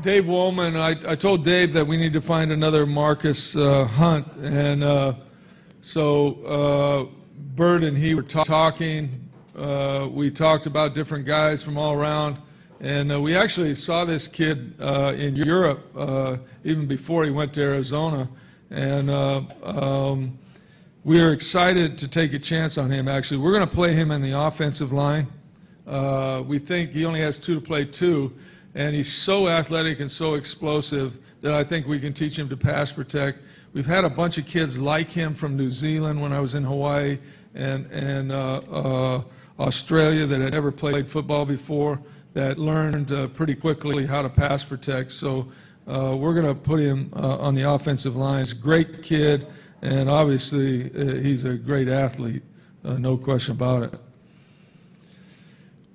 [SPEAKER 4] Dave Woolman. I, I told Dave that we need to find another Marcus uh, Hunt, and uh, so uh, Bert and he were ta- talking. Uh, we talked about different guys from all around, and uh, we actually saw this kid uh, in Europe even before he went to Arizona, and um, we are excited to take a chance on him. Actually, we're going to play him in the offensive line. Uh, we think he only has two to play two, and he's so athletic and so explosive that I think we can teach him to pass protect. We've had a bunch of kids like him from New Zealand when I was in Hawaii and, and uh, uh, Australia that had never played football before that learned uh, pretty quickly how to pass protect. So uh, we're going to put him uh, on the offensive line. He's a great kid, and obviously uh, he's a great athlete, uh, no question about it.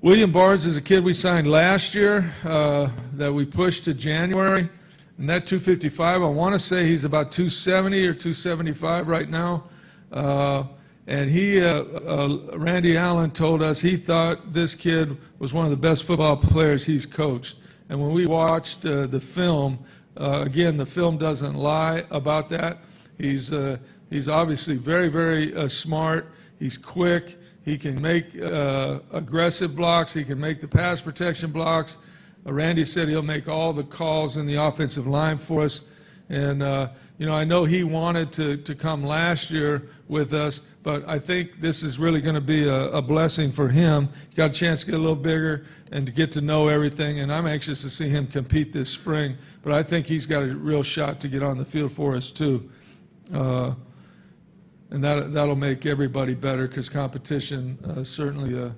[SPEAKER 4] William Barnes is a kid we signed last year uh, that we pushed to January. And that 255, I want to say he's about 270 or 275 right now. Uh, and he, uh, uh, Randy Allen told us he thought this kid was one of the best football players he's coached. And when we watched the film, again, the film doesn't lie about that. He's, uh, he's obviously very, very uh, smart. He's quick. He can make uh, aggressive blocks. He can make the pass protection blocks. Uh, Randy said he'll make all the calls in the offensive line for us. And, uh, you know, I know he wanted to, to come last year with us, but I think this is really going to be a, a blessing for him. He got a chance to get a little bigger and to get to know everything, and I'm anxious to see him compete this spring. But I think he's got a real shot to get on the field for us, too. Uh, and that, that'll make everybody better because competition uh, certainly uh,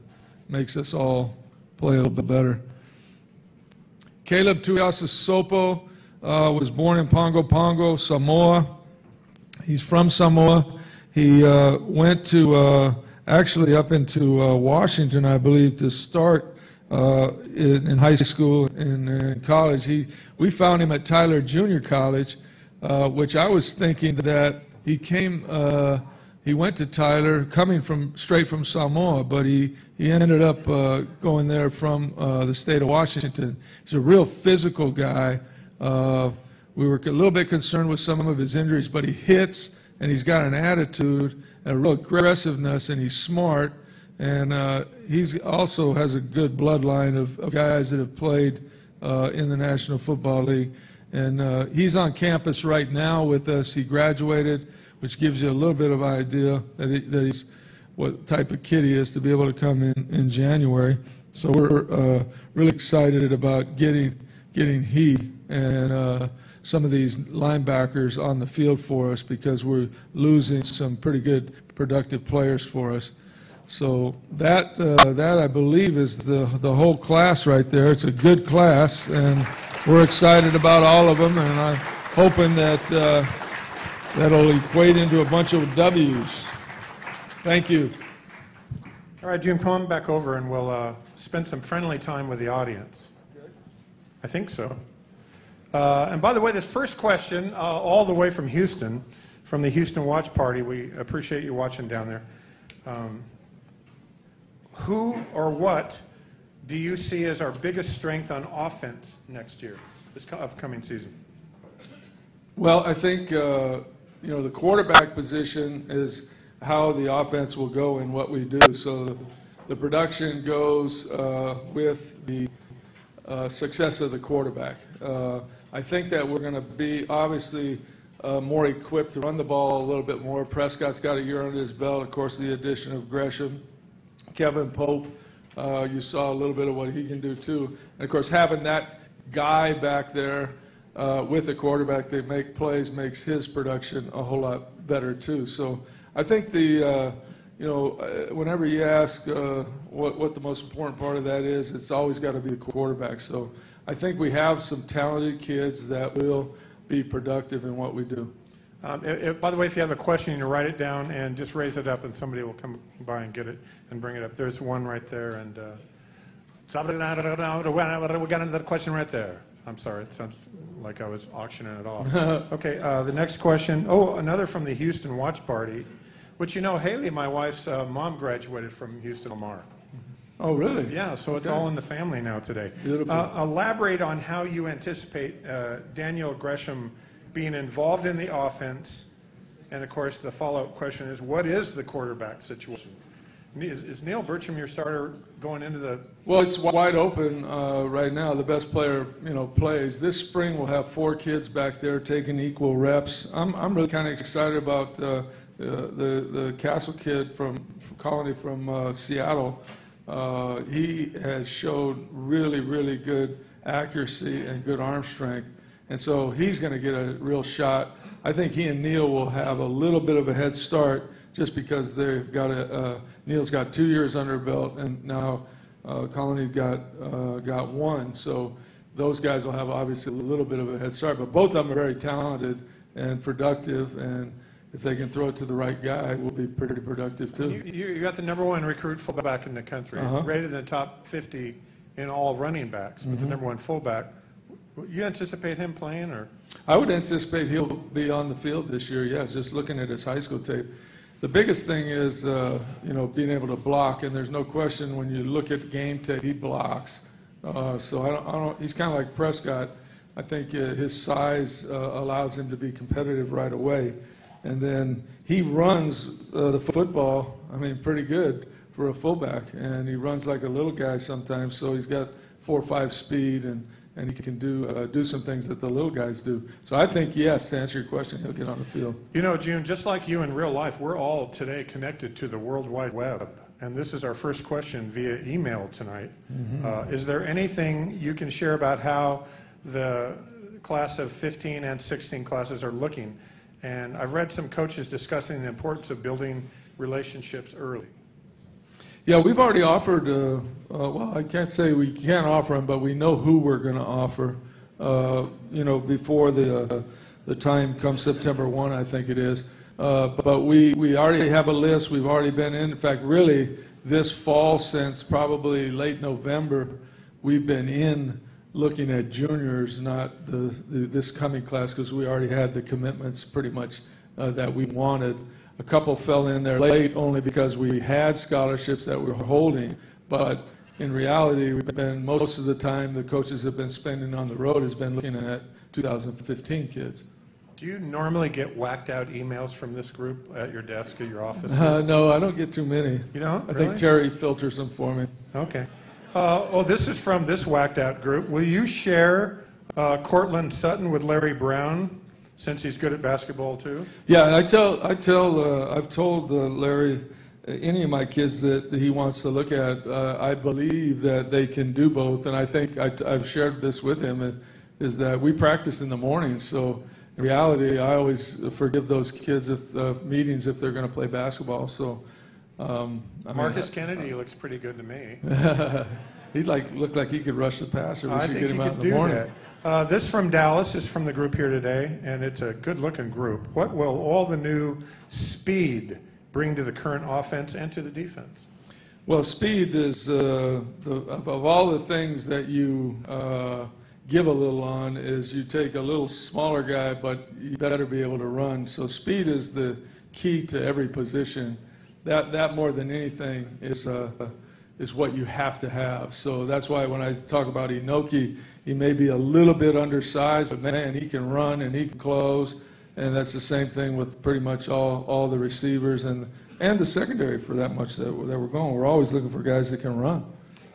[SPEAKER 4] makes us all play a little bit better. Caleb Tuiasosopo uh, was born in Pago Pago, Samoa. He's from Samoa. He uh, went to uh, actually up into Washington, I believe, to start in, in high school and college. He, we found him at Tyler Junior College, uh, which I was thinking that he came. Uh, he went to Tyler, coming from straight from Samoa, but he, he ended up uh, going there from uh, the state of Washington. He's a real physical guy. Uh, we were a little bit concerned with some of his injuries, but he hits and he's got an attitude, and a real aggressiveness, and he's smart. And uh, he's also has a good bloodline of, of guys that have played uh, in the National Football League. And uh, he's on campus right now with us. He graduated which gives you a little bit of idea that, he, that he's what type of kid he is to be able to come in in January. So we're uh, really excited about getting getting he and uh, some of these linebackers on the field for us because we're losing some pretty good productive players for us. So that uh, that I believe is the the whole class right there. It's a good class, and we're excited about all of them, and I'm hoping that. Uh, that'll equate into a bunch of W's. Thank you.
[SPEAKER 3] All right, Jim, come back over and we'll uh, spend some friendly time with the audience. I think so. Uh, and by the way, this first question, uh, all the way from Houston, from the Houston Watch Party, we appreciate you watching down there. Um, who or what do you see as our biggest strength on offense next year, this upcoming season?
[SPEAKER 4] Well, I think, uh, you know, the quarterback position is how the offense will go and what we do. So the production goes uh, with the uh, success of the quarterback. Uh, I think that we're going to be obviously uh, more equipped to run the ball a little bit more. Prescott's got a year under his belt. Of course, the addition of Gresham, Kevin Pope. Uh, you saw a little bit of what he can do too. And of course, having that guy back there uh, with a quarterback that make plays makes his production a whole lot better too. So I think the uh, you know uh, whenever you ask uh, what what the most important part of that is, it's always got to be the quarterback. So I think we have some talented kids that will be productive in what we do.
[SPEAKER 3] Um, i- i- By the way, if you have a question, you write it down and just raise it up, and somebody will come by and get it and bring it up. There's one right there, and uh, we got another question right there. I'm sorry, it sounds like I was auctioning it off. Okay, uh, the next question, oh, another from the Houston Watch Party, which you know, Haley, my wife's uh, mom graduated from Houston Lamar.
[SPEAKER 4] Oh, really?
[SPEAKER 3] Yeah, so it's
[SPEAKER 4] Okay.
[SPEAKER 3] all in the family now today.
[SPEAKER 4] Beautiful.
[SPEAKER 3] Uh, Elaborate on how you anticipate uh, Daniel Gresham being involved in the offense, and of course, the follow-up question is, what is the quarterback situation? Is is Neal Burcham your starter going into the,
[SPEAKER 4] Well, it's wide open uh, right now. The best player, you know, plays. This spring, we'll have four kids back there taking equal reps. I'm, I'm really kind of excited about uh, the, the the Cassel kid from, from Kolney from uh, Seattle. Uh, he has showed really, really good accuracy and good arm strength, and so he's going to get a real shot. I think he and Neal will have a little bit of a head start just because they've got a, uh, Neal's got two years under belt, and now uh, Kolney got, uh, got one. So those guys will have obviously a little bit of a head start, but both of them are very talented and productive, and if they can throw it to the right guy, will be pretty productive too.
[SPEAKER 3] you you got the number one recruit fullback in the country,
[SPEAKER 4] Uh-huh.
[SPEAKER 3] rated in the top 50 in all running backs,
[SPEAKER 4] Mm-hmm.
[SPEAKER 3] with the number one fullback. You anticipate him playing, or?
[SPEAKER 4] I would anticipate he'll be on the field this year, yeah, just looking at his high school tape. The biggest thing is, uh, you know, being able to block, and there's no question when you look at game tape, he blocks. Uh, so I don't, I don't, he's kind of like Prescott. I think uh, his size uh, allows him to be competitive right away. And then he runs uh, the football, I mean, pretty good for a fullback, and he runs like a little guy sometimes, so he's got four or five speed, and and he can do, uh, do some things that the little guys do. So I think, yes, to answer your question, he'll get on the field.
[SPEAKER 3] You know, June, just like you in real life, we're all today connected to the World Wide Web. And this is our first question via email tonight. Uh, Is there anything you can share about how the class of 15 and 16 classes are looking? And I've read some coaches discussing the importance of building relationships early.
[SPEAKER 4] Yeah, we've already offered, uh, uh, well, I can't say we can't offer them, but we know who we're going to offer, uh, you know, before the, uh, the time comes September 1, I think it is. Uh, But we, we already have a list, we've already been in, in fact, really, this fall since probably late November, we've been in looking at juniors, not the, the- this coming class, because we already had the commitments pretty much uh, that we wanted. A couple fell in there late only because we had scholarships that we were holding, but in reality, we've been, most of the time, the coaches have been spending on the road has been looking at 2015 kids.
[SPEAKER 3] Do you normally get whacked out emails from this group at your desk at your office?
[SPEAKER 4] Uh, no, I don't get too many.
[SPEAKER 3] You don't?
[SPEAKER 4] I
[SPEAKER 3] Really?
[SPEAKER 4] think Terry filters them for me.
[SPEAKER 3] Okay. Uh, Oh, this is from this whacked-out group. Will you share uh, Courtland Sutton with Larry Brown, since he's good at basketball, too?
[SPEAKER 4] Yeah, I tell, I tell, uh, I've told uh, Larry, uh, any of my kids that he wants to look at, uh, I believe that they can do both, and I think I, have shared this with him, uh, is that we practice in the morning, so in reality, I always forgive those kids if, uh, meetings if they're gonna play basketball, so, um, I mean,
[SPEAKER 3] Marcus Kennedy looks pretty good to me.
[SPEAKER 4] He'd like, look like he could rush the passer, we
[SPEAKER 3] I
[SPEAKER 4] should
[SPEAKER 3] think
[SPEAKER 4] get
[SPEAKER 3] he
[SPEAKER 4] him out in the morning.
[SPEAKER 3] that. Uh, This from Dallas is from the group here today, and it's a good-looking group. What will all the new speed bring to the current offense and to the defense?
[SPEAKER 4] Well, speed is, uh, the, of, all the things that you uh, give a little on, is you take a little smaller guy, but you better be able to run. So speed is the key to every position. That, that more than anything is, uh, is what you have to have. So that's why when I talk about Inoki, he may be a little bit undersized, but man, he can run and he can close. And that's the same thing with pretty much all, all the receivers and, and the secondary for that much that, that we're going. We're always looking for guys that can run.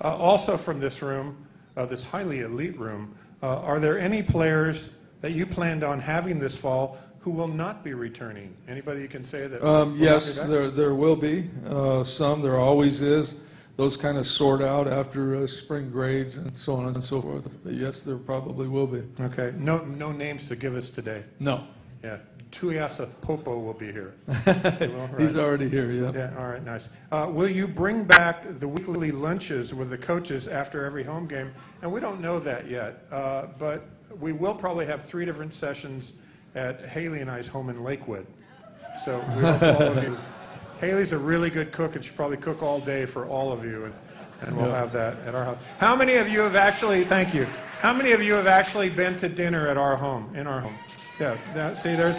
[SPEAKER 3] Uh, Also from this room, uh, this highly elite room, uh, are there any players that you planned on having this fall who will not be returning? Anybody you can say that?
[SPEAKER 4] Um, yes, there, there will be, uh, some, there always is. Those kind of sort out after uh, spring grades and so on and so forth. But yes, there probably will be.
[SPEAKER 3] Okay, no, no names to give us today.
[SPEAKER 4] No,
[SPEAKER 3] Yeah, Tuiasa Popo will be here. Well,
[SPEAKER 4] he's already here, yeah.
[SPEAKER 3] Yeah, all right, nice. Uh, Will you bring back the weekly lunches with the coaches after every home game? And we don't know that yet, uh, but we will probably have three different sessions at Haley and I's home in Lakewood. So we hope all of you, Haley's a really good cook, and she'll probably cook all day for all of you, and- and we'll have that at our house. How many of you have actually, thank you, how many of you have actually been to dinner at our home, in our home? Yeah, that, see, there's,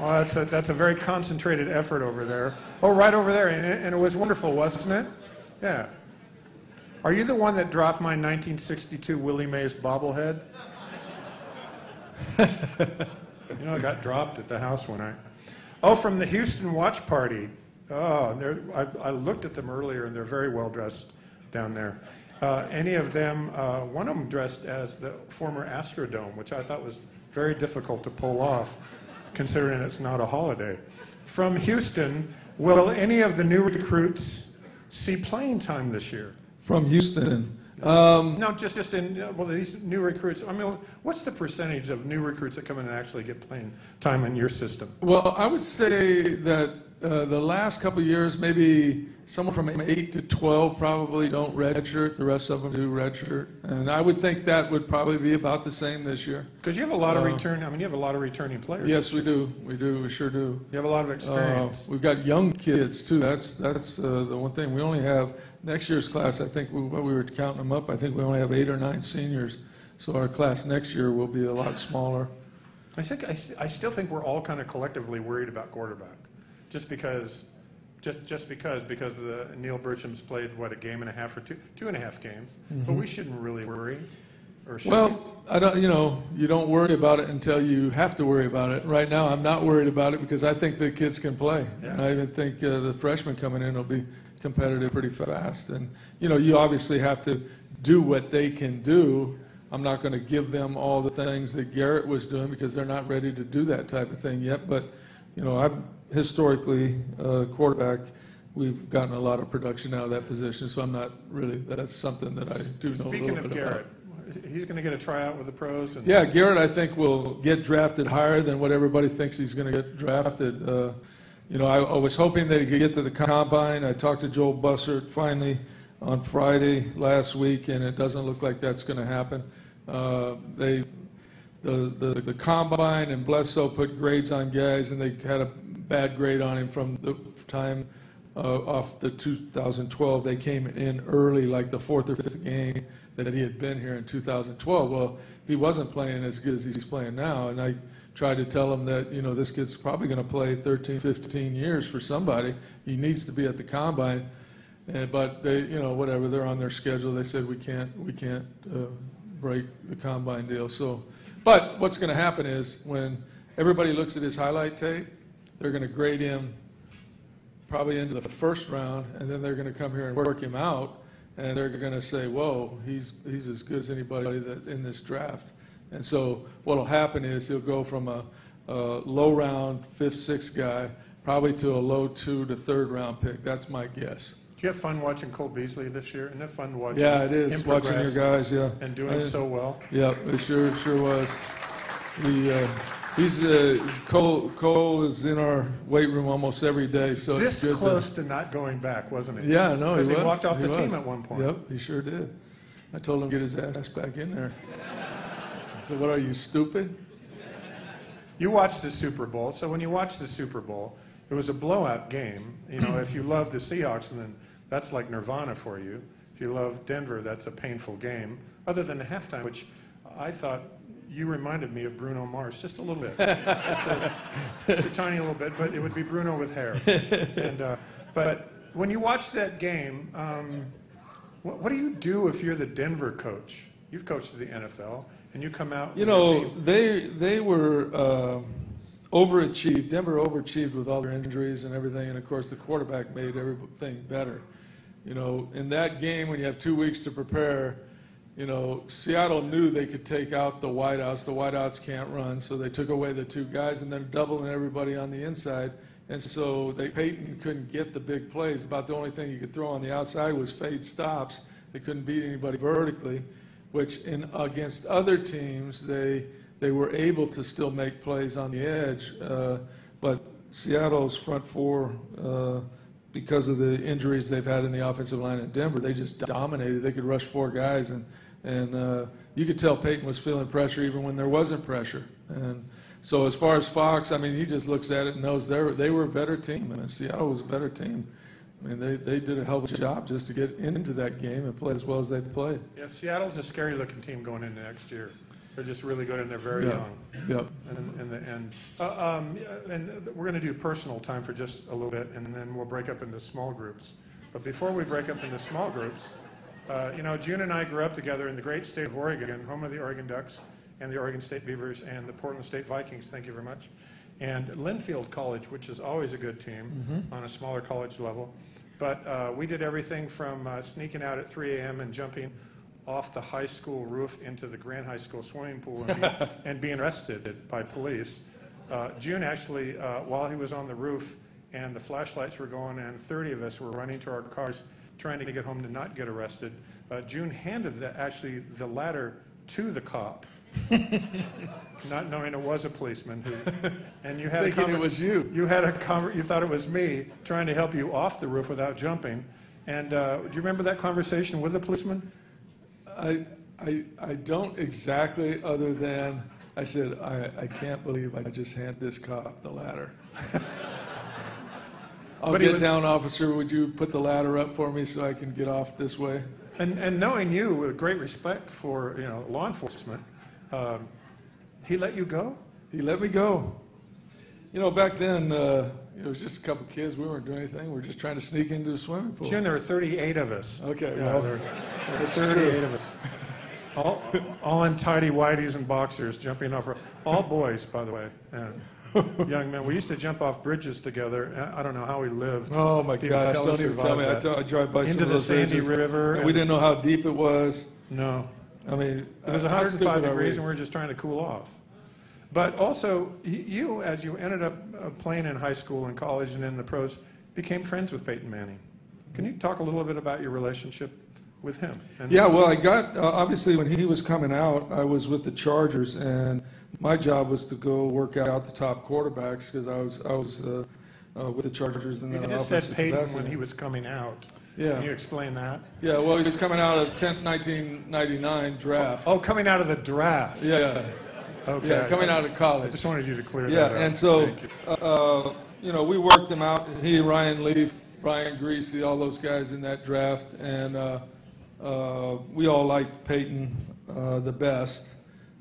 [SPEAKER 3] well, that's a, that's a very concentrated effort over there. Oh, right over there, and, it- and it was wonderful, wasn't it? Yeah. Are you the one that dropped my 1962 Willie Mays bobblehead? You know, it got dropped at the house one night. Oh, from the Houston Watch Party. Oh, and they're, I, I looked at them earlier, and they're very well dressed down there. Uh, any of them, uh, one of them dressed as the former Astrodome, which I thought was very difficult to pull off, considering it's not a holiday. From Houston, will any of the new recruits see playing time this year?
[SPEAKER 4] From Houston. Um,
[SPEAKER 3] No, just, just in, well, these new recruits, I mean, what's the percentage of new recruits that come in and actually get playing time in your system?
[SPEAKER 4] Well, I would say that uh, the last couple of years, maybe somewhere from 8 to 12 probably don't redshirt. The rest of them do redshirt. And I would think that would probably be about the same this year.
[SPEAKER 3] Because you have a lot of
[SPEAKER 4] Uh,
[SPEAKER 3] return, I mean, you have a lot of returning players.
[SPEAKER 4] Yes, we do. We do. We sure do.
[SPEAKER 3] You have a lot of
[SPEAKER 4] Uh,
[SPEAKER 3] experience.
[SPEAKER 4] We've got young kids, too. That's, that's uh, the one thing. We only have, next year's class, I think, we- when we were counting them up, I think we only have eight or nine seniors. So our class next year will be a lot smaller.
[SPEAKER 3] I think, I, I, still think we're all kind of collectively worried about quarterback. Just because, just, just because, because the, Neal Burcham's played, what, a game and a half or two, two and a half games? But we shouldn't really worry, or should we?
[SPEAKER 4] Well, I don't, you know, you don't worry about it until you have to worry about it. Right now, I'm not worried about it because I think the kids can play. And I even think uh, the freshmen coming in will be competitive pretty fast. And, you know, you obviously have to do what they can do, I'm not going to give them all the things that Garrett was doing because they're not ready to do that type of thing yet. But, you know, I'm historically, uh, quarterback, we've gotten a lot of production out of that position, so I'm not really, that's something that I do know a
[SPEAKER 3] Speaking
[SPEAKER 4] little
[SPEAKER 3] of
[SPEAKER 4] bit about.
[SPEAKER 3] Garrett, he's going to get a tryout with the pros and.
[SPEAKER 4] Yeah, Garrett, I think, will get drafted higher than what everybody thinks he's going to get drafted. Uh, You know, I I was hoping that he could get to the combine. I talked to Joel Bussert finally on Friday last week, and it doesn't look like that's going to happen. Uh, They, the, the the combine and BLESTO put grades on guys, and they had a bad grade on him from the time uh, off the 2012. They came in early, like the fourth or fifth game that he had been here in 2012. Well, he wasn't playing as good as he's playing now, and I tried to tell him that, you know, this kid's probably going to play 13, 15 years for somebody. He needs to be at the combine. And, but they, you know, whatever, they're on their schedule. They said we can't, we can't uh, break the combine deal. So, but what's going to happen is when everybody looks at his highlight tape, they're going to grade him probably into the first round, and then they're going to come here and work him out, and they're going to say, "Whoa, he's he's as good as anybody that in this draft." And so what'll happen is he'll go from a, a low round fifth, sixth guy probably to a low two to third round pick. That's my guess.
[SPEAKER 3] You have fun watching Cole Beasley this year? Isn't it fun watching?
[SPEAKER 4] Yeah, it is watching your guys. Yeah,
[SPEAKER 3] And doing so well.
[SPEAKER 4] Yeah, it sure sure was. We, uh, he's uh, Cole. Cole is in our weight room almost every day, so it's
[SPEAKER 3] This
[SPEAKER 4] good
[SPEAKER 3] close to not going back, wasn't he?
[SPEAKER 4] Yeah, no, he was.
[SPEAKER 3] he walked off the team
[SPEAKER 4] was.
[SPEAKER 3] at one point.
[SPEAKER 4] Yep, he sure did. I told him to get his ass back in there. So what are you, stupid?
[SPEAKER 3] You watched the Super Bowl, so when you watched the Super Bowl, it was a blowout game. You know, if you love the Seahawks, and then that's like nirvana for you. If you love Denver, that's a painful game. Other than the halftime, which I thought you reminded me of Bruno Mars just a little bit, just, a, just a tiny little bit, but it would be Bruno with hair. And uh, but when you watch that game, um, what, what do you do if you're the Denver coach? You've coached the NFL, and you come out.
[SPEAKER 4] You know, they they were uh, overachieved. Denver overachieved with all their injuries and everything, and of course the quarterback made everything better. You know, in that game when you have two weeks to prepare, you know, Seattle knew they could take out the wideouts. The wideouts can't run, so they took away the two guys and then doubling everybody on the inside. And so they Peyton couldn't get the big plays. About the only thing you could throw on the outside was fade stops. They couldn't beat anybody vertically, which in against other teams they they were able to still make plays on the edge. Uh, but Seattle's front four, uh, because of the injuries they've had in the offensive line in Denver, they just dominated. They could rush four guys, and and uh, you could tell Peyton was feeling pressure even when there wasn't pressure. And so as far as Fox, I mean, he just looks at it and knows they were they were a better team. and Seattle was a better team. I mean, they, they did a hell of a job just to get into that game and play as well as they played.
[SPEAKER 3] Yeah, Seattle's a scary-looking team going into next year. They're just really good, and they're very
[SPEAKER 4] Yeah.
[SPEAKER 3] young.
[SPEAKER 4] Yep.
[SPEAKER 3] And, and, and, uh, um, yeah, and we're going to do personal time for just a little bit, and then we'll break up into small groups. But before we break up into small groups, uh, you know, June and I grew up together in the great state of Oregon, home of the Oregon Ducks and the Oregon State Beavers and the Portland State Vikings. Thank you very much. And Linfield College, which is always a good team on a smaller college level. But uh, we did everything from uh, sneaking out at 3 a.m. and jumping off the high school roof into the Grant High School swimming pool and, be, and being arrested by police. Uh, June actually, uh, while he was on the roof and the flashlights were going and 30 of us were running to our cars trying to get home to not get arrested, uh, June handed the, actually the ladder to the cop. not knowing it was a policeman who, and you had a
[SPEAKER 4] Thinking it was you.
[SPEAKER 3] you had a conver- you thought it was me trying to help you off the roof without jumping. And uh, do you remember that conversation with the policeman?
[SPEAKER 4] I, I, I don't exactly, other than I said, I, I can't believe I just handed this cop the ladder. I'll
[SPEAKER 3] But
[SPEAKER 4] get
[SPEAKER 3] was-
[SPEAKER 4] down, officer. Would you put the ladder up for me so I can get off this way?
[SPEAKER 3] And, and knowing you with great respect for you know law enforcement, um, he let you go.
[SPEAKER 4] He let me go. You know, back then, uh, it was just a couple kids. We weren't doing anything. We were just trying to sneak into the swimming pool.
[SPEAKER 3] June, there were 38 of us.
[SPEAKER 4] Okay,
[SPEAKER 3] Yeah,
[SPEAKER 4] well,
[SPEAKER 3] there, there were 38 of us. All, all in tidy whities and boxers, jumping off. All boys, by the way. Yeah. Young men. We used to jump off bridges together. I I don't know how we lived.
[SPEAKER 4] Oh my
[SPEAKER 3] People
[SPEAKER 4] gosh! Don't even tell me. I,
[SPEAKER 3] that.
[SPEAKER 4] drive by some
[SPEAKER 3] Into the Sandy
[SPEAKER 4] bridges,
[SPEAKER 3] River
[SPEAKER 4] and we didn't know how deep it was.
[SPEAKER 3] No.
[SPEAKER 4] I mean.
[SPEAKER 3] It was
[SPEAKER 4] uh,
[SPEAKER 3] 105 degrees and we were just trying to cool off. But also, you, as you ended up uh, playing in high school and college and in the pros, became friends with Peyton Manning. Can you talk a little bit about your relationship with him? And-
[SPEAKER 4] Yeah, well, I got, uh, obviously, when he was coming out, I was with the Chargers, and my job was to go work out the top quarterbacks, because I was, I was uh, uh, with the Chargers and
[SPEAKER 3] You just said Peyton
[SPEAKER 4] capacity.
[SPEAKER 3] when he was coming out.
[SPEAKER 4] Yeah.
[SPEAKER 3] Can you explain that?
[SPEAKER 4] Yeah, well, he was coming out of 10th, 1999 draft.
[SPEAKER 3] Oh, coming out of the draft.
[SPEAKER 4] Yeah,
[SPEAKER 3] Okay.
[SPEAKER 4] yeah, coming out of college.
[SPEAKER 3] I just wanted you to clear
[SPEAKER 4] Yeah,
[SPEAKER 3] that up.
[SPEAKER 4] Yeah, and so,
[SPEAKER 3] you.
[SPEAKER 4] uh, you know, we worked them out. He, Ryan Leaf, Brian Griese, all those guys in that draft, and uh, uh, we all liked Peyton uh, the best.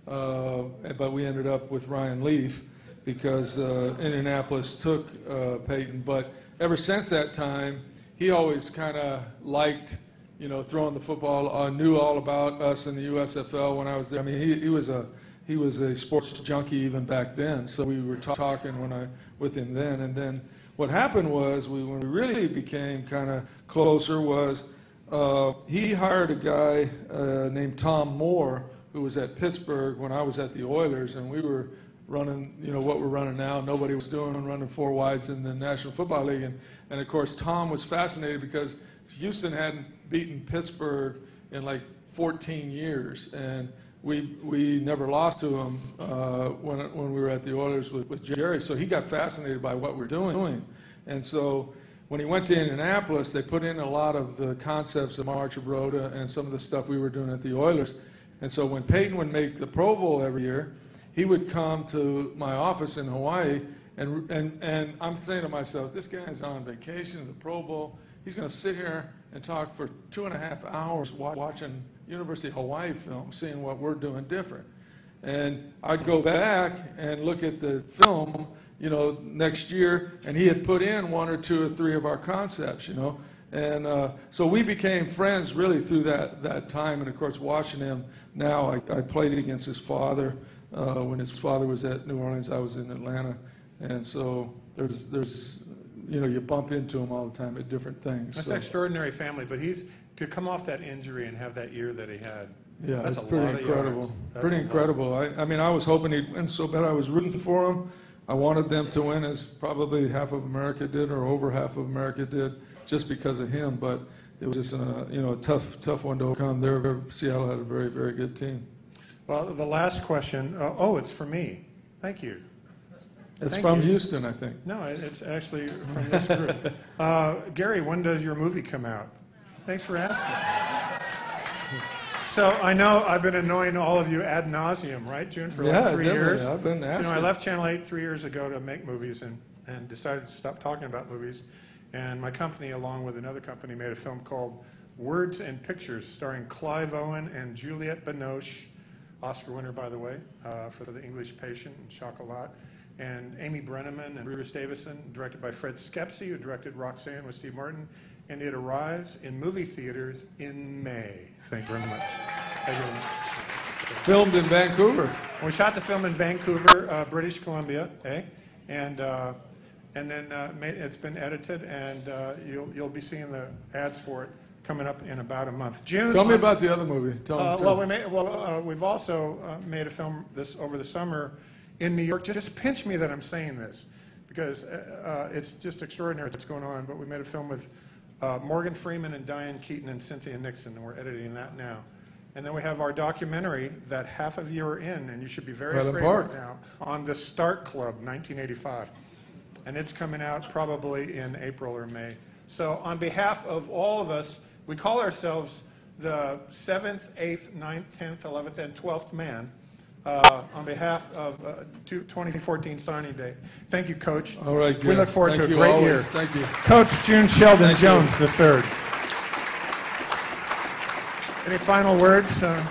[SPEAKER 4] Uh, but we ended up with Ryan Leaf because uh, Indianapolis took uh, Peyton. But ever since that time, he always kind of liked, you know, throwing the football. Uh, knew all about us in the USFL when I was there. I mean, he, he was a he was a sports junkie even back then. So we were ta- talking when I with him then, and then what happened was we when we really became kind of closer was uh, he hired a guy uh, named Tom Moore who was at Pittsburgh when I was at the Oilers, and we were running, you know, what we're running now. Nobody was doing running four wides in the National Football League, and, and of course Tom was fascinated because Houston hadn't beaten Pittsburgh in like 14 years, and we we never lost to him uh, when when we were at the Oilers with, with Jerry. So he got fascinated by what we're doing, and so when he went to Indianapolis, they put in a lot of the concepts of March of and some of the stuff we were doing at the Oilers. And so when Peyton would make the Pro Bowl every year, he would come to my office in Hawaii, and, and, and I'm saying to myself, this guy's on vacation at the Pro Bowl. He's going to sit here and talk for two and a half hours wa- watching University of Hawaii film, seeing what we're doing different. And I'd go back and look at the film, you know, next year, and he had put in one or two or three of our concepts, you know. And uh, so we became friends really through that, that time. And of course, watching him now, I, I played against his father. Uh, when his father was at New Orleans, I was in Atlanta. And so there's, there's, you know, you bump into him all the time at different things.
[SPEAKER 3] That's
[SPEAKER 4] so.
[SPEAKER 3] an extraordinary family, but he's, to come off that injury and have that year that he had.
[SPEAKER 4] Yeah,
[SPEAKER 3] that's a
[SPEAKER 4] pretty
[SPEAKER 3] lot of
[SPEAKER 4] incredible.
[SPEAKER 3] That's
[SPEAKER 4] Pretty incredible. I, I mean, I was hoping he'd win so bad. I was rooting for him. I wanted them to win, as probably half of America did, or over half of America did, just because of him. But it was just a you know a tough tough one to overcome. There, Seattle had a very very good team.
[SPEAKER 3] Well, the last question, uh, oh, it's for me. Thank you.
[SPEAKER 4] It's
[SPEAKER 3] Thank
[SPEAKER 4] from
[SPEAKER 3] you.
[SPEAKER 4] Houston, I think.
[SPEAKER 3] No, it's actually from this group. Uh, Gary, when does your movie come out? Thanks for asking. So I know I've been annoying all of you ad nauseum, right, June, for
[SPEAKER 4] Yeah,
[SPEAKER 3] like three years?
[SPEAKER 4] I've been
[SPEAKER 3] So, you know, I left Channel 8 three years ago to make movies and, and decided to stop talking about movies. And my company, along with another company, made a film called Words and Pictures, starring Clive Owen and Juliette Binoche, Oscar winner, by the way, uh, for The English Patient and Chocolat, and Amy Brenneman and Bruce Davison, directed by Fred Schepisi, who directed Roxanne with Steve Martin, and it arrives in movie theaters in May. Thank you very much. Thank you very much.
[SPEAKER 4] Filmed in Vancouver.
[SPEAKER 3] We shot the film in Vancouver, uh, British Columbia, eh? And, uh, and then uh, it's been edited, and uh, you'll, you'll be seeing the ads for it coming up in about a month. June.
[SPEAKER 4] Tell me
[SPEAKER 3] on-
[SPEAKER 4] about the other movie. Tell
[SPEAKER 3] uh,
[SPEAKER 4] me.
[SPEAKER 3] well, we made, well, uh, we've also uh, made a film this over the summer in New York. Just, just pinch me that I'm saying this, because it's just extraordinary what's going on. But we made a film with uh, Morgan Freeman and Diane Keaton and Cynthia Nixon, and we're editing that now. And then we have our documentary that half of you are in, and you should be very
[SPEAKER 4] Highland
[SPEAKER 3] afraid
[SPEAKER 4] Park.
[SPEAKER 3] right now, on the Start Club, 1985 and it's coming out probably in April or May. So on behalf of all of us, we call ourselves the 7th, 8th, 9th, 10th, 11th, and 12th man uh, on behalf of uh, 2014 signing day. Thank you, Coach.
[SPEAKER 4] All right,
[SPEAKER 3] We look forward
[SPEAKER 4] Thank
[SPEAKER 3] to a great
[SPEAKER 4] always.
[SPEAKER 3] year.
[SPEAKER 4] Thank you.
[SPEAKER 3] Coach June Sheldon
[SPEAKER 4] Thank you.
[SPEAKER 3] Jones III. Any final words? Uh,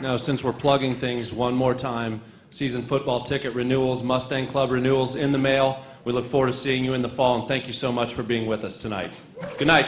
[SPEAKER 2] Now, since we're plugging things one more time, season football ticket renewals, Mustang Club renewals in the mail. We look forward to seeing you in the fall, and thank you so much for being with us tonight. Good night.